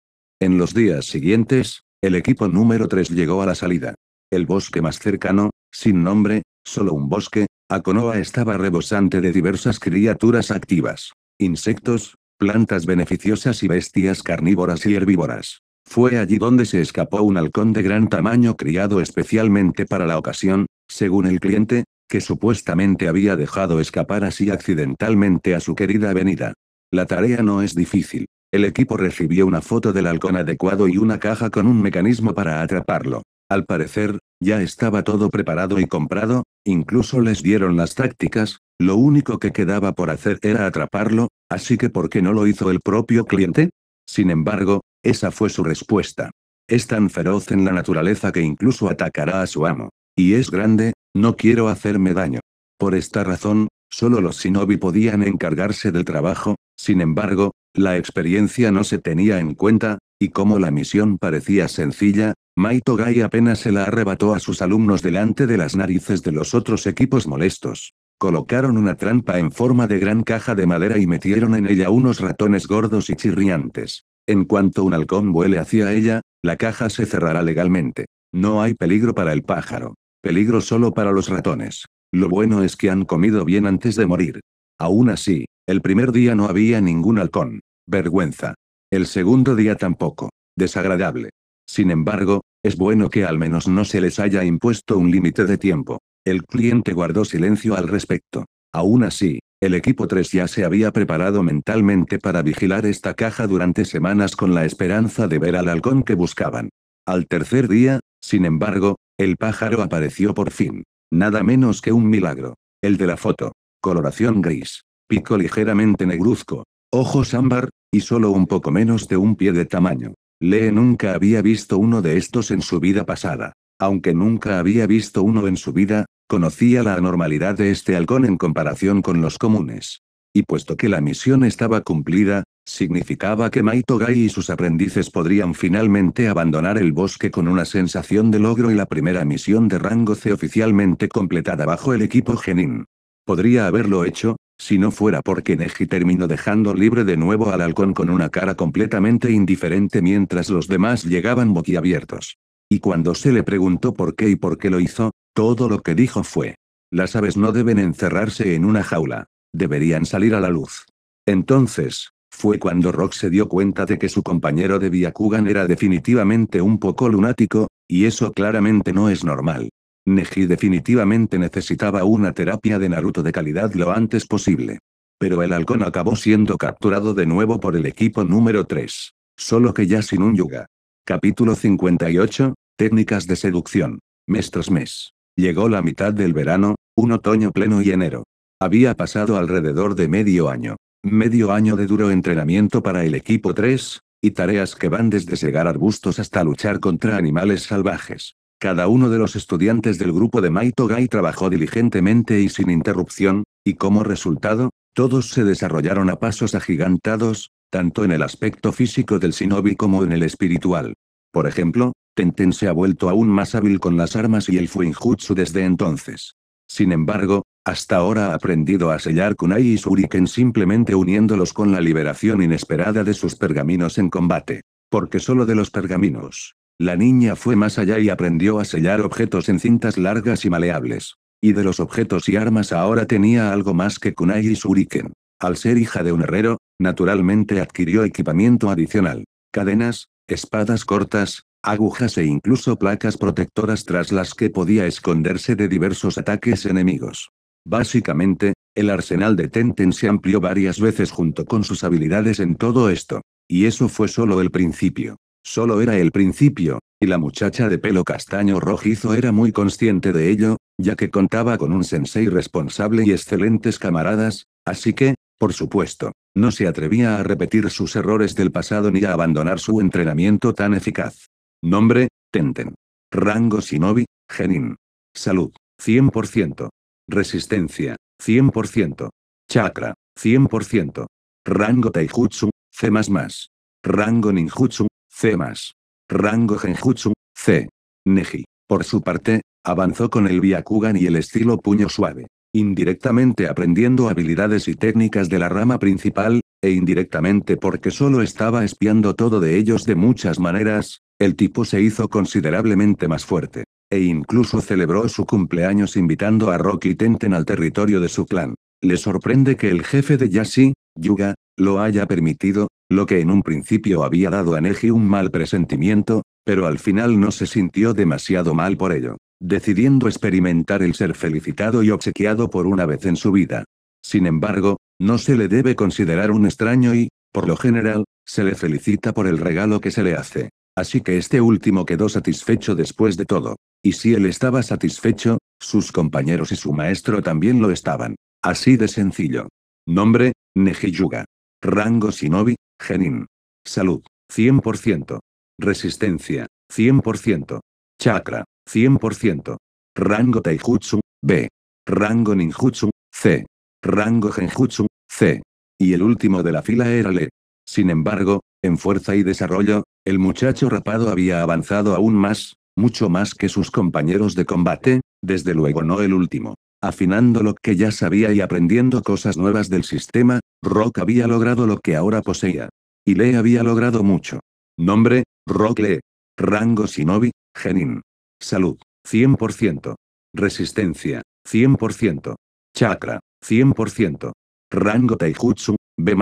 En los días siguientes, el equipo número 3 llegó a la salida. El bosque más cercano, sin nombre, solo un bosque, Akonoa estaba rebosante de diversas criaturas activas. Insectos, plantas beneficiosas y bestias carnívoras y herbívoras. Fue allí donde se escapó un halcón de gran tamaño criado especialmente para la ocasión, según el cliente, que supuestamente había dejado escapar así accidentalmente a su querida avenida. La tarea no es difícil. El equipo recibió una foto del halcón adecuado y una caja con un mecanismo para atraparlo. Al parecer, ya estaba todo preparado y comprado, incluso les dieron las tácticas, lo único que quedaba por hacer era atraparlo, así que ¿por qué no lo hizo el propio cliente? Sin embargo, esa fue su respuesta. Es tan feroz en la naturaleza que incluso atacará a su amo. Y es grande, no quiero hacerme daño. Por esta razón, solo los shinobi podían encargarse del trabajo, sin embargo, la experiencia no se tenía en cuenta, y como la misión parecía sencilla, Maito Gai apenas se la arrebató a sus alumnos delante de las narices de los otros equipos molestos. Colocaron una trampa en forma de gran caja de madera y metieron en ella unos ratones gordos y chirriantes. En cuanto un halcón vuele hacia ella, la caja se cerrará legalmente. No hay peligro para el pájaro. Peligro solo para los ratones. Lo bueno es que han comido bien antes de morir. Aún así, el primer día no había ningún halcón. Vergüenza. El segundo día tampoco. Desagradable. Sin embargo, es bueno que al menos no se les haya impuesto un límite de tiempo. El cliente guardó silencio al respecto. Aún así, el equipo 3 ya se había preparado mentalmente para vigilar esta caja durante semanas con la esperanza de ver al halcón que buscaban. Al tercer día, sin embargo, el pájaro apareció por fin. Nada menos que un milagro. El de la foto. Coloración gris. Pico ligeramente negruzco. Ojos ámbar, y solo un poco menos de un pie de tamaño. Lee nunca había visto uno de estos en su vida pasada. Aunque nunca había visto uno en su vida, conocía la anormalidad de este halcón en comparación con los comunes. Y puesto que la misión estaba cumplida, significaba que Maito Gai y sus aprendices podrían finalmente abandonar el bosque con una sensación de logro y la primera misión de rango C oficialmente completada bajo el equipo Genin. Podría haberlo hecho, si no fuera porque Neji terminó dejando libre de nuevo al halcón con una cara completamente indiferente mientras los demás llegaban boquiabiertos. Y cuando se le preguntó por qué y por qué lo hizo, todo lo que dijo fue. Las aves no deben encerrarse en una jaula. Deberían salir a la luz. Entonces, fue cuando Rock se dio cuenta de que su compañero de Byakugan era definitivamente un poco lunático, y eso claramente no es normal. Neji definitivamente necesitaba una terapia de Naruto de calidad lo antes posible. Pero el halcón acabó siendo capturado de nuevo por el equipo número 3. Solo que ya sin un yuga. Capítulo 58, Técnicas de seducción. Mes tras mes. Llegó la mitad del verano, un otoño pleno y enero. Había pasado alrededor de medio año. Medio año de duro entrenamiento para el equipo 3, y tareas que van desde segar arbustos hasta luchar contra animales salvajes. Cada uno de los estudiantes del grupo de Maito Gai trabajó diligentemente y sin interrupción, y como resultado, todos se desarrollaron a pasos agigantados, tanto en el aspecto físico del shinobi como en el espiritual. Por ejemplo, Tenten se ha vuelto aún más hábil con las armas y el Fuinjutsu desde entonces. Sin embargo, hasta ahora ha aprendido a sellar kunai y shuriken simplemente uniéndolos con la liberación inesperada de sus pergaminos en combate. Porque solo de los pergaminos, la niña fue más allá y aprendió a sellar objetos en cintas largas y maleables. Y de los objetos y armas ahora tenía algo más que kunai y shuriken. Al ser hija de un herrero, naturalmente adquirió equipamiento adicional. Cadenas, espadas cortas, agujas e incluso placas protectoras tras las que podía esconderse de diversos ataques enemigos. Básicamente, el arsenal de Tenten se amplió varias veces junto con sus habilidades en todo esto. Y eso fue solo el principio. Solo era el principio, y la muchacha de pelo castaño rojizo era muy consciente de ello, ya que contaba con un sensei responsable y excelentes camaradas, así que, por supuesto, no se atrevía a repetir sus errores del pasado ni a abandonar su entrenamiento tan eficaz. Nombre, Tenten. Rango Shinobi, Genin. Salud, 100%. Resistencia, 100%. Chakra, 100%. Rango Taijutsu, C++. Rango Ninjutsu, C+. Rango Genjutsu, C. Neji. Por su parte, avanzó con el Byakugan y el estilo puño suave. Indirectamente aprendiendo habilidades y técnicas de la rama principal, e indirectamente porque solo estaba espiando todo de ellos de muchas maneras, el tipo se hizo considerablemente más fuerte. E incluso celebró su cumpleaños invitando a Rocky Tenten al territorio de su clan. Le sorprende que el jefe de Yashi, Yuga, lo haya permitido, lo que en un principio había dado a Neji un mal presentimiento, pero al final no se sintió demasiado mal por ello, decidiendo experimentar el ser felicitado y obsequiado por una vez en su vida. Sin embargo, no se le debe considerar un extraño y, por lo general, se le felicita por el regalo que se le hace. Así que este último quedó satisfecho después de todo. Y si él estaba satisfecho, sus compañeros y su maestro también lo estaban. Así de sencillo. Nombre, Yuga. Rango Shinobi, Genin. Salud, 100%. Resistencia, 100%. Chakra, 100%. Rango Taijutsu, B. Rango Ninjutsu, C. Rango Genjutsu, C. Y el último de la fila era Le. Sin embargo, en fuerza y desarrollo, el muchacho rapado había avanzado aún más, mucho más que sus compañeros de combate, desde luego no el último. Afinando lo que ya sabía y aprendiendo cosas nuevas del sistema, Rock había logrado lo que ahora poseía. Y Le había logrado mucho. Nombre, Rock Lee. Rango Shinobi, Genin. Salud, 100%. Resistencia, 100%. Chakra, 100%. Rango Taijutsu, B++.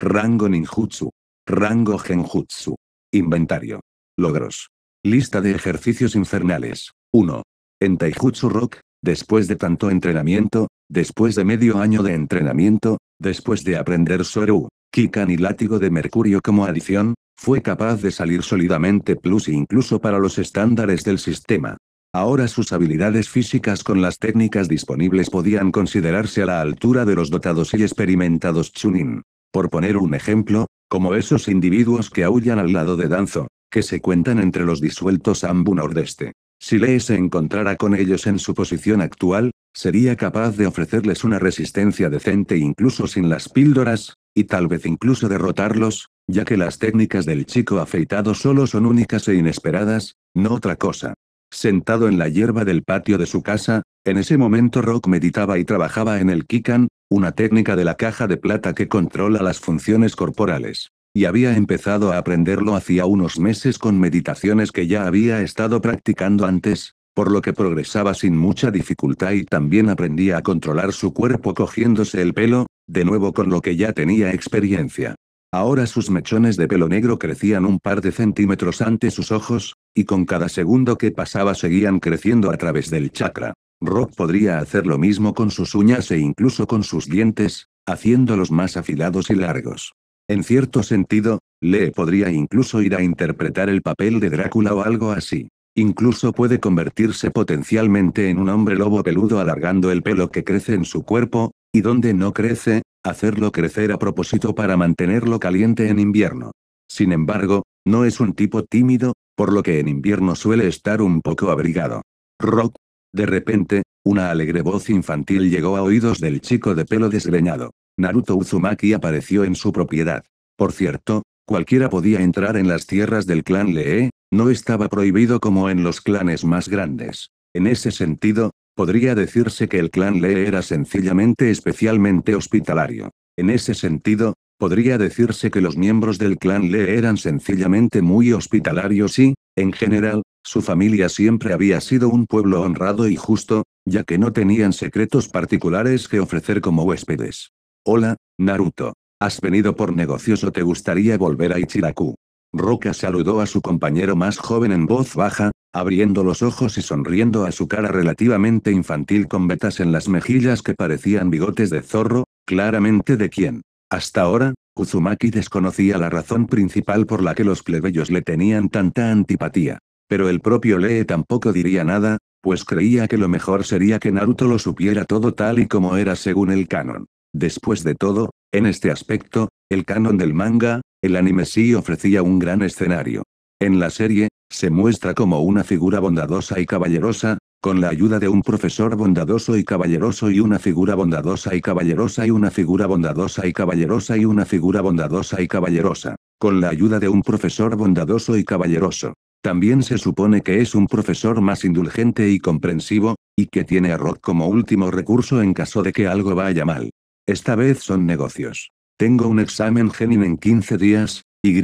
Rango Ninjutsu. Rango Genjutsu. Inventario. Logros. Lista de ejercicios infernales. 1. En Taijutsu Rock, Después de tanto entrenamiento, después de medio año de entrenamiento, después de aprender Soru, Kikan y látigo de mercurio como adición, fue capaz de salir sólidamente plus incluso para los estándares del sistema. Ahora sus habilidades físicas con las técnicas disponibles podían considerarse a la altura de los dotados y experimentados Chunin. Por poner un ejemplo, como esos individuos que aullan al lado de Danzo, que se cuentan entre los disueltos Ambu Nordeste. Si Lee se encontrara con ellos en su posición actual, sería capaz de ofrecerles una resistencia decente incluso sin las píldoras, y tal vez incluso derrotarlos, ya que las técnicas del chico afeitado solo son únicas e inesperadas, no otra cosa. Sentado en la hierba del patio de su casa, en ese momento Rock meditaba y trabajaba en el Kikan, una técnica de la caja de plata que controla las funciones corporales y había empezado a aprenderlo hacía unos meses con meditaciones que ya había estado practicando antes, por lo que progresaba sin mucha dificultad y también aprendía a controlar su cuerpo cogiéndose el pelo, de nuevo con lo que ya tenía experiencia. Ahora sus mechones de pelo negro crecían un par de centímetros ante sus ojos, y con cada segundo que pasaba seguían creciendo a través del chakra. Rock podría hacer lo mismo con sus uñas e incluso con sus dientes, haciéndolos más afilados y largos. En cierto sentido, Lee podría incluso ir a interpretar el papel de Drácula o algo así. Incluso puede convertirse potencialmente en un hombre lobo peludo alargando el pelo que crece en su cuerpo, y donde no crece, hacerlo crecer a propósito para mantenerlo caliente en invierno. Sin embargo, no es un tipo tímido, por lo que en invierno suele estar un poco abrigado. Rock. De repente, una alegre voz infantil llegó a oídos del chico de pelo desgreñado. Naruto Uzumaki apareció en su propiedad. Por cierto, cualquiera podía entrar en las tierras del clan Lee, no estaba prohibido como en los clanes más grandes. En ese sentido, podría decirse que el clan Lee era sencillamente especialmente hospitalario. En ese sentido, podría decirse que los miembros del clan Lee eran sencillamente muy hospitalarios y, en general, su familia siempre había sido un pueblo honrado y justo, ya que no tenían secretos particulares que ofrecer como huéspedes. Hola, Naruto. ¿Has venido por negocios o te gustaría volver a Ichiraku? Roca saludó a su compañero más joven en voz baja, abriendo los ojos y sonriendo a su cara relativamente infantil con vetas en las mejillas que parecían bigotes de zorro, claramente de quien. Hasta ahora, Uzumaki desconocía la razón principal por la que los plebeyos le tenían tanta antipatía. Pero el propio Lee tampoco diría nada, pues creía que lo mejor sería que Naruto lo supiera todo tal y como era según el canon. Después de todo, en este aspecto, el canon del manga, el anime sí ofrecía un gran escenario. En la serie, se muestra como una figura bondadosa y caballerosa, con la ayuda de un profesor bondadoso y caballeroso y una figura bondadosa y caballerosa y una figura bondadosa y caballerosa y una figura bondadosa y caballerosa, con la ayuda de un profesor bondadoso y caballeroso. También se supone que es un profesor más indulgente y comprensivo, y que tiene a Rock como último recurso en caso de que algo vaya mal. Esta vez son negocios. Tengo un examen genin en 15 días, y.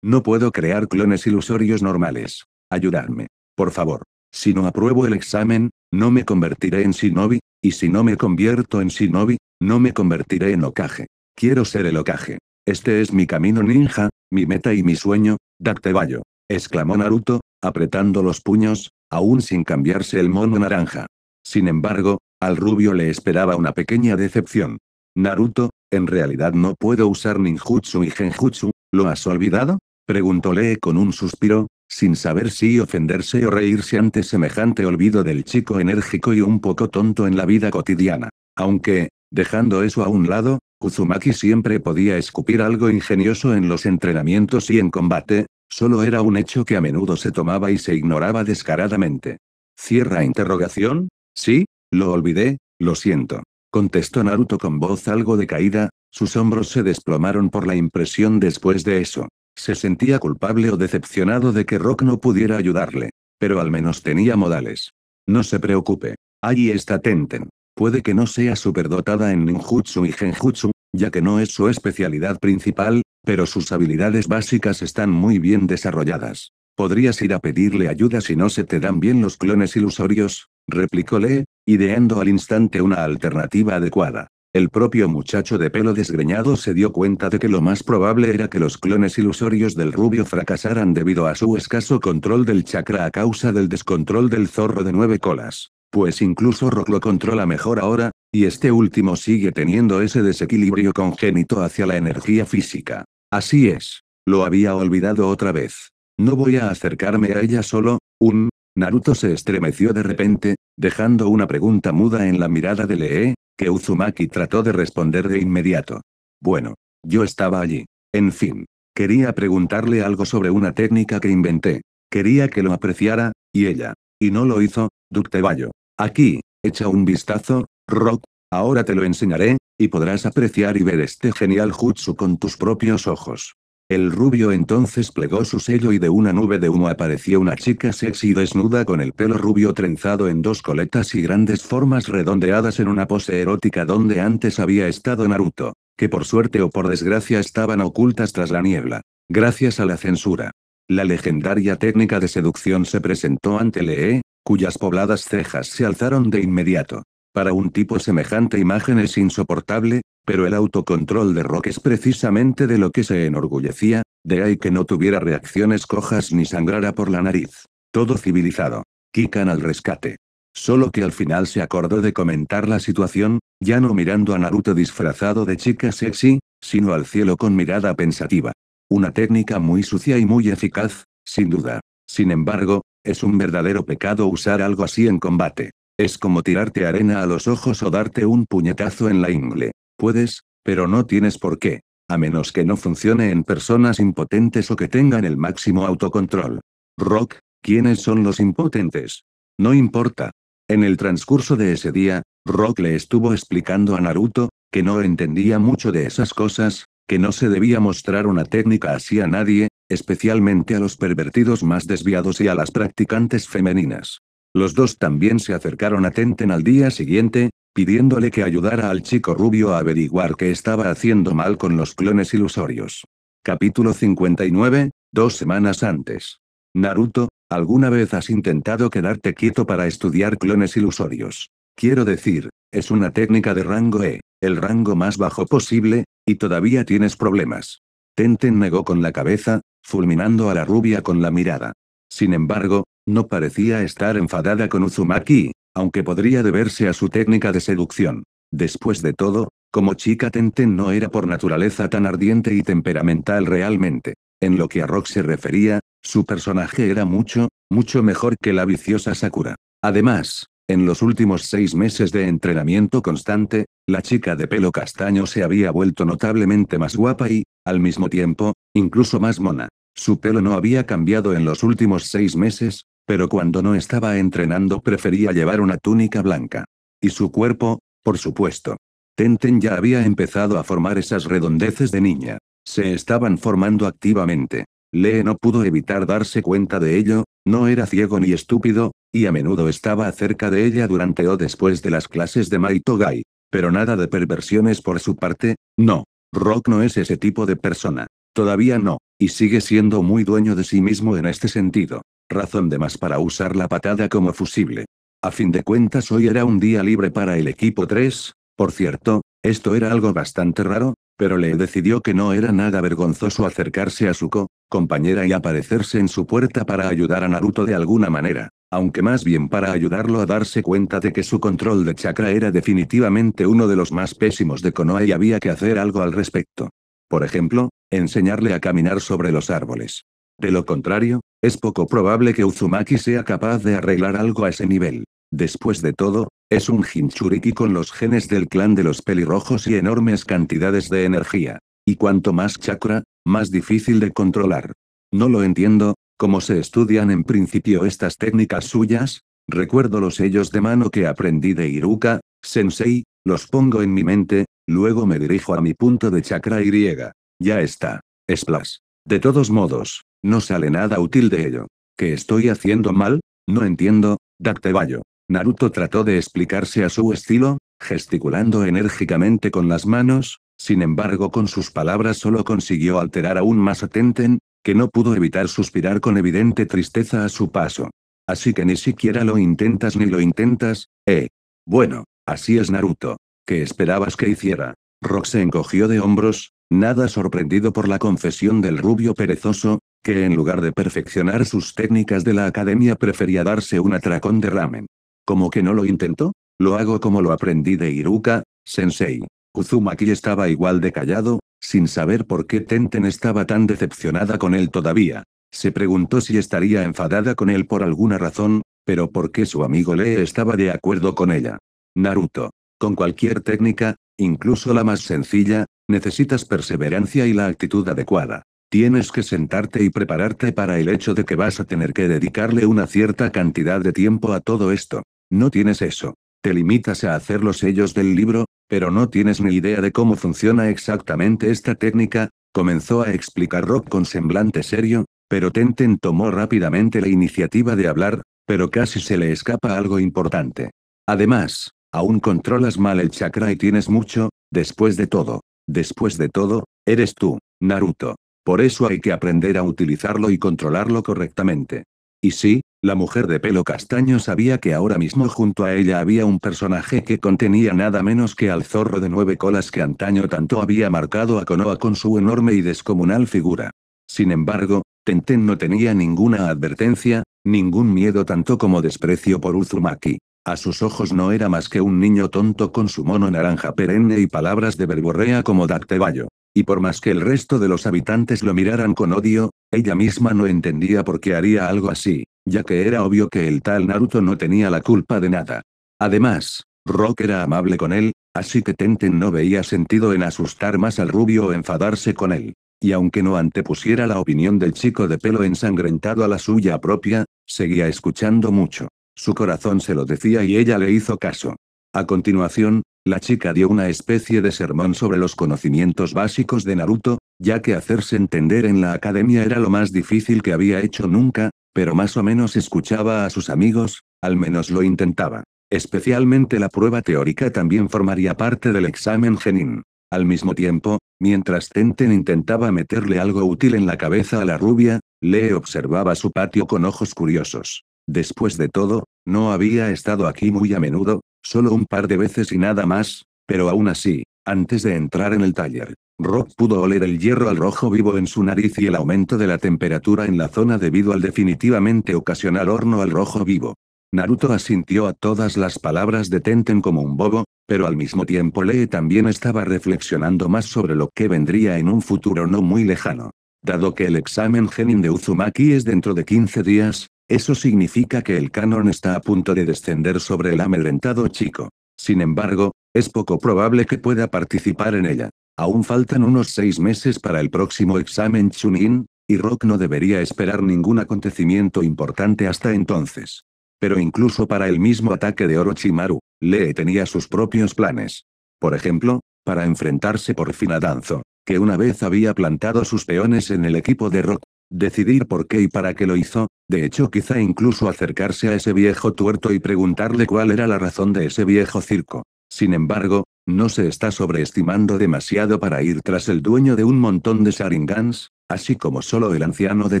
No puedo crear clones ilusorios normales. Ayudarme. Por favor. Si no apruebo el examen, no me convertiré en shinobi, y si no me convierto en shinobi, no me convertiré en okage. Quiero ser el okage. Este es mi camino ninja, mi meta y mi sueño, Daktebayo exclamó Naruto, apretando los puños, aún sin cambiarse el mono naranja. Sin embargo, al rubio le esperaba una pequeña decepción. Naruto, en realidad no puedo usar ninjutsu y genjutsu, ¿lo has olvidado? Preguntó Lee con un suspiro, sin saber si ofenderse o reírse ante semejante olvido del chico enérgico y un poco tonto en la vida cotidiana. Aunque, dejando eso a un lado, Uzumaki siempre podía escupir algo ingenioso en los entrenamientos y en combate, Solo era un hecho que a menudo se tomaba y se ignoraba descaradamente. ¿Cierra interrogación? Sí, lo olvidé, lo siento. Contestó Naruto con voz algo decaída, sus hombros se desplomaron por la impresión después de eso. Se sentía culpable o decepcionado de que Rock no pudiera ayudarle. Pero al menos tenía modales. No se preocupe. Allí está Tenten. Puede que no sea superdotada en ninjutsu y genjutsu, ya que no es su especialidad principal, pero sus habilidades básicas están muy bien desarrolladas. Podrías ir a pedirle ayuda si no se te dan bien los clones ilusorios, replicó Lee, ideando al instante una alternativa adecuada. El propio muchacho de pelo desgreñado se dio cuenta de que lo más probable era que los clones ilusorios del rubio fracasaran debido a su escaso control del chakra a causa del descontrol del zorro de nueve colas. Pues incluso Rock lo controla mejor ahora, y este último sigue teniendo ese desequilibrio congénito hacia la energía física. Así es. Lo había olvidado otra vez. No voy a acercarme a ella solo, un... Naruto se estremeció de repente, dejando una pregunta muda en la mirada de Lee, que Uzumaki trató de responder de inmediato. Bueno. Yo estaba allí. En fin. Quería preguntarle algo sobre una técnica que inventé. Quería que lo apreciara, y ella. Y no lo hizo, Ducteballo. Aquí, echa un vistazo, Rock, ahora te lo enseñaré, y podrás apreciar y ver este genial jutsu con tus propios ojos. El rubio entonces plegó su sello y de una nube de humo apareció una chica sexy desnuda con el pelo rubio trenzado en dos coletas y grandes formas redondeadas en una pose erótica donde antes había estado Naruto, que por suerte o por desgracia estaban ocultas tras la niebla. Gracias a la censura. La legendaria técnica de seducción se presentó ante Lee, cuyas pobladas cejas se alzaron de inmediato. Para un tipo semejante imagen es insoportable, pero el autocontrol de Rock es precisamente de lo que se enorgullecía, de ahí que no tuviera reacciones cojas ni sangrara por la nariz. Todo civilizado. Kikan al rescate. Solo que al final se acordó de comentar la situación, ya no mirando a Naruto disfrazado de chica sexy, sino al cielo con mirada pensativa. Una técnica muy sucia y muy eficaz, sin duda. Sin embargo, es un verdadero pecado usar algo así en combate. Es como tirarte arena a los ojos o darte un puñetazo en la ingle. Puedes, pero no tienes por qué. A menos que no funcione en personas impotentes o que tengan el máximo autocontrol. Rock, ¿quiénes son los impotentes? No importa. En el transcurso de ese día, Rock le estuvo explicando a Naruto, que no entendía mucho de esas cosas, que no se debía mostrar una técnica así a nadie, especialmente a los pervertidos más desviados y a las practicantes femeninas. Los dos también se acercaron a Tenten al día siguiente, pidiéndole que ayudara al chico rubio a averiguar qué estaba haciendo mal con los clones ilusorios. Capítulo 59, dos semanas antes. Naruto, ¿alguna vez has intentado quedarte quieto para estudiar clones ilusorios? Quiero decir, Es una técnica de rango E, el rango más bajo posible, y todavía tienes problemas. Tenten negó con la cabeza, fulminando a la rubia con la mirada. Sin embargo, no parecía estar enfadada con Uzumaki, aunque podría deberse a su técnica de seducción. Después de todo, como chica Tenten no era por naturaleza tan ardiente y temperamental realmente. En lo que a Rock se refería, su personaje era mucho, mucho mejor que la viciosa Sakura. Además, en los últimos seis meses de entrenamiento constante, la chica de pelo castaño se había vuelto notablemente más guapa y, al mismo tiempo, incluso más mona. Su pelo no había cambiado en los últimos seis meses, pero cuando no estaba entrenando prefería llevar una túnica blanca. Y su cuerpo, por supuesto. Tenten ya había empezado a formar esas redondeces de niña. Se estaban formando activamente. Lee no pudo evitar darse cuenta de ello, no era ciego ni estúpido, y a menudo estaba cerca de ella durante o después de las clases de Maito Gai. Pero nada de perversiones por su parte, no. Rock no es ese tipo de persona. Todavía no, y sigue siendo muy dueño de sí mismo en este sentido. Razón de más para usar la patada como fusible. A fin de cuentas hoy era un día libre para el equipo 3, por cierto, esto era algo bastante raro, pero le decidió que no era nada vergonzoso acercarse a Suko, compañera y aparecerse en su puerta para ayudar a Naruto de alguna manera, aunque más bien para ayudarlo a darse cuenta de que su control de chakra era definitivamente uno de los más pésimos de Konoha y había que hacer algo al respecto. Por ejemplo, enseñarle a caminar sobre los árboles. De lo contrario, es poco probable que Uzumaki sea capaz de arreglar algo a ese nivel. Después de todo, es un Jinchuriki con los genes del clan de los pelirrojos y enormes cantidades de energía. Y cuanto más chakra, más difícil de controlar. No lo entiendo, ¿cómo se estudian en principio estas técnicas suyas? Recuerdo los sellos de mano que aprendí de Iruka, sensei, los pongo en mi mente, luego me dirijo a mi punto de chakra Y. Ya está. Splash. De todos modos, no sale nada útil de ello. ¿Qué estoy haciendo mal? No entiendo, Dactebayo. Naruto trató de explicarse a su estilo, gesticulando enérgicamente con las manos, sin embargo con sus palabras solo consiguió alterar aún más a Tenten, que no pudo evitar suspirar con evidente tristeza a su paso. Así que ni siquiera lo intentas ni lo intentas, eh. Bueno, así es Naruto. ¿Qué esperabas que hiciera? Rock se encogió de hombros, nada sorprendido por la confesión del rubio perezoso, que en lugar de perfeccionar sus técnicas de la academia prefería darse un atracón de ramen. ¿Cómo que no lo intento? Lo hago como lo aprendí de Iruka, sensei. Uzumaki estaba igual de callado, sin saber por qué Tenten estaba tan decepcionada con él todavía. Se preguntó si estaría enfadada con él por alguna razón, pero por qué su amigo Lee estaba de acuerdo con ella. Naruto. Con cualquier técnica, incluso la más sencilla, necesitas perseverancia y la actitud adecuada. Tienes que sentarte y prepararte para el hecho de que vas a tener que dedicarle una cierta cantidad de tiempo a todo esto. No tienes eso. Te limitas a hacer los sellos del libro, pero no tienes ni idea de cómo funciona exactamente esta técnica, comenzó a explicar Rock con semblante serio, pero Tenten tomó rápidamente la iniciativa de hablar, pero casi se le escapa algo importante. Además, aún controlas mal el chakra y tienes mucho, después de todo. Después de todo, eres tú, Naruto. Por eso hay que aprender a utilizarlo y controlarlo correctamente. Y sí, la mujer de pelo castaño sabía que ahora mismo junto a ella había un personaje que contenía nada menos que al zorro de nueve colas que antaño tanto había marcado a Konoha con su enorme y descomunal figura. Sin embargo, Tenten no tenía ninguna advertencia, ningún miedo tanto como desprecio por Uzumaki. A sus ojos no era más que un niño tonto con su mono naranja perenne y palabras de verborrea como Dacteballo. Y por más que el resto de los habitantes lo miraran con odio, ella misma no entendía por qué haría algo así, ya que era obvio que el tal Naruto no tenía la culpa de nada. Además, Rock era amable con él, así que Tenten no veía sentido en asustar más al rubio o enfadarse con él. Y aunque no antepusiera la opinión del chico de pelo ensangrentado a la suya propia, seguía escuchando mucho. Su corazón se lo decía y ella le hizo caso. A continuación, la chica dio una especie de sermón sobre los conocimientos básicos de Naruto, ya que hacerse entender en la academia era lo más difícil que había hecho nunca, pero más o menos escuchaba a sus amigos, al menos lo intentaba. Especialmente la prueba teórica también formaría parte del examen genin. Al mismo tiempo, mientras Tenten intentaba meterle algo útil en la cabeza a la rubia, Lee observaba su patio con ojos curiosos. Después de todo, no había estado aquí muy a menudo, Solo un par de veces y nada más, pero aún así, antes de entrar en el taller, Rock pudo oler el hierro al rojo vivo en su nariz y el aumento de la temperatura en la zona debido al definitivamente ocasional horno al rojo vivo. Naruto asintió a todas las palabras de Tenten como un bobo, pero al mismo tiempo Lee también estaba reflexionando más sobre lo que vendría en un futuro no muy lejano. Dado que el examen genin de Uzumaki es dentro de 15 días, eso significa que el canon está a punto de descender sobre el amedrentado chico. Sin embargo, es poco probable que pueda participar en ella. Aún faltan unos seis meses para el próximo examen Chunin, y Rock no debería esperar ningún acontecimiento importante hasta entonces. Pero incluso para el mismo ataque de Orochimaru, Lee tenía sus propios planes. Por ejemplo, para enfrentarse por fin a Danzo, que una vez había plantado sus peones en el equipo de Rock. Decidir por qué y para qué lo hizo, de hecho quizá incluso acercarse a ese viejo tuerto y preguntarle cuál era la razón de ese viejo circo. Sin embargo, no se está sobreestimando demasiado para ir tras el dueño de un montón de Sharingans, así como solo el anciano de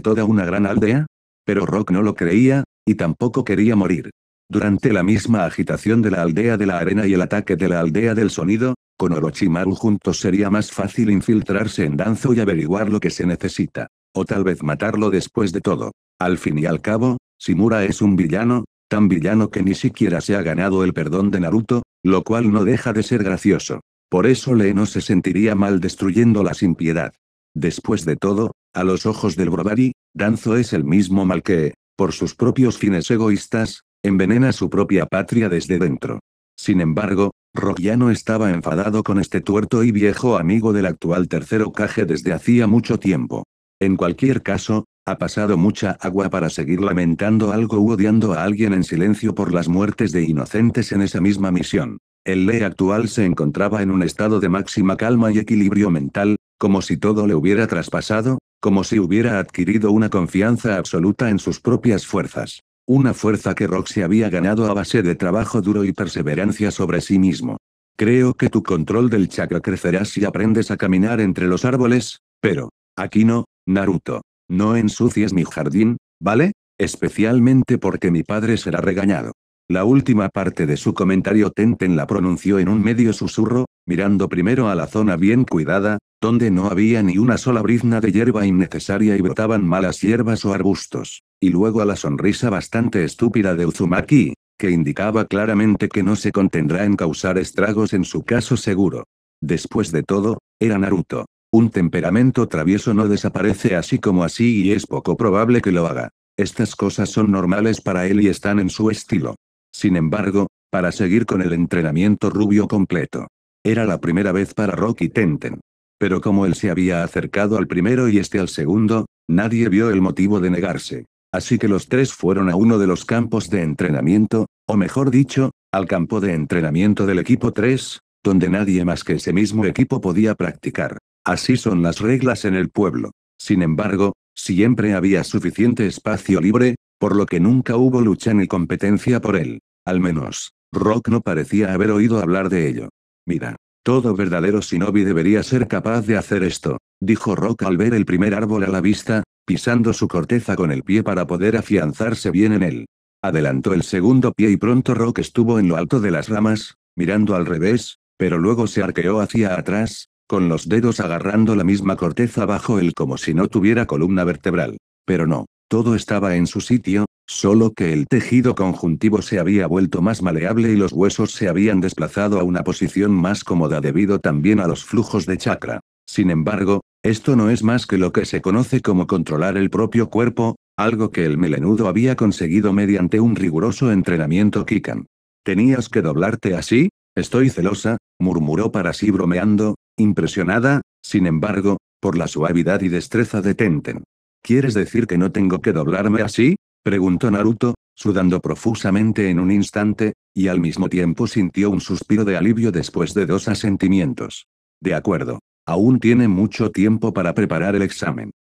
toda una gran aldea. Pero Rock no lo creía, y tampoco quería morir. Durante la misma agitación de la aldea de la arena y el ataque de la aldea del sonido, con Orochimaru juntos sería más fácil infiltrarse en Danzo y averiguar lo que se necesita. O tal vez matarlo después de todo. Al fin y al cabo, Shimura es un villano, tan villano que ni siquiera se ha ganado el perdón de Naruto, lo cual no deja de ser gracioso. Por eso Lee no se sentiría mal destruyéndola sin piedad. Después de todo, a los ojos del Brodari, Danzo es el mismo mal que, por sus propios fines egoístas, envenena su propia patria desde dentro. Sin embargo, Rock ya no estaba enfadado con este tuerto y viejo amigo del actual tercer Okage desde hacía mucho tiempo. En cualquier caso, ha pasado mucha agua para seguir lamentando algo u odiando a alguien en silencio por las muertes de inocentes en esa misma misión. El Lee actual se encontraba en un estado de máxima calma y equilibrio mental, como si todo le hubiera traspasado, como si hubiera adquirido una confianza absoluta en sus propias fuerzas. Una fuerza que Roxy había ganado a base de trabajo duro y perseverancia sobre sí mismo. Creo que tu control del chakra crecerá si aprendes a caminar entre los árboles, pero, aquí no, Naruto. No ensucies mi jardín, ¿vale? Especialmente porque mi padre será regañado. La última parte de su comentario Tenten la pronunció en un medio susurro, mirando primero a la zona bien cuidada, donde no había ni una sola brizna de hierba innecesaria y brotaban malas hierbas o arbustos, y luego a la sonrisa bastante estúpida de Uzumaki, que indicaba claramente que no se contendrá en causar estragos en su caso seguro. Después de todo, era Naruto. Un temperamento travieso no desaparece así como así y es poco probable que lo haga. Estas cosas son normales para él y están en su estilo. Sin embargo, para seguir con el entrenamiento rubio completo. Era la primera vez para Rocky Tenten. Pero como él se había acercado al primero y este al segundo, nadie vio el motivo de negarse. Así que los tres fueron a uno de los campos de entrenamiento, o mejor dicho, al campo de entrenamiento del equipo 3, donde nadie más que ese mismo equipo podía practicar. Así son las reglas en el pueblo. Sin embargo, siempre había suficiente espacio libre, por lo que nunca hubo lucha ni competencia por él. Al menos, Rock no parecía haber oído hablar de ello. Mira. Todo verdadero shinobi debería ser capaz de hacer esto, dijo Rock al ver el primer árbol a la vista, pisando su corteza con el pie para poder afianzarse bien en él. Adelantó el segundo pie y pronto Rock estuvo en lo alto de las ramas, mirando al revés, pero luego se arqueó hacia atrás, con los dedos agarrando la misma corteza bajo él como si no tuviera columna vertebral. Pero no, todo estaba en su sitio, solo que el tejido conjuntivo se había vuelto más maleable y los huesos se habían desplazado a una posición más cómoda debido también a los flujos de chakra. Sin embargo, esto no es más que lo que se conoce como controlar el propio cuerpo, algo que el melenudo había conseguido mediante un riguroso entrenamiento Kikan. ¿Tenías que doblarte así? Estoy celosa, murmuró para sí bromeando, impresionada, sin embargo, por la suavidad y destreza de Tenten. ¿Quieres decir que no tengo que doblarme así? preguntó Naruto, sudando profusamente en un instante, y al mismo tiempo sintió un suspiro de alivio después de dos asentimientos. De acuerdo. Aún tiene mucho tiempo para preparar el examen.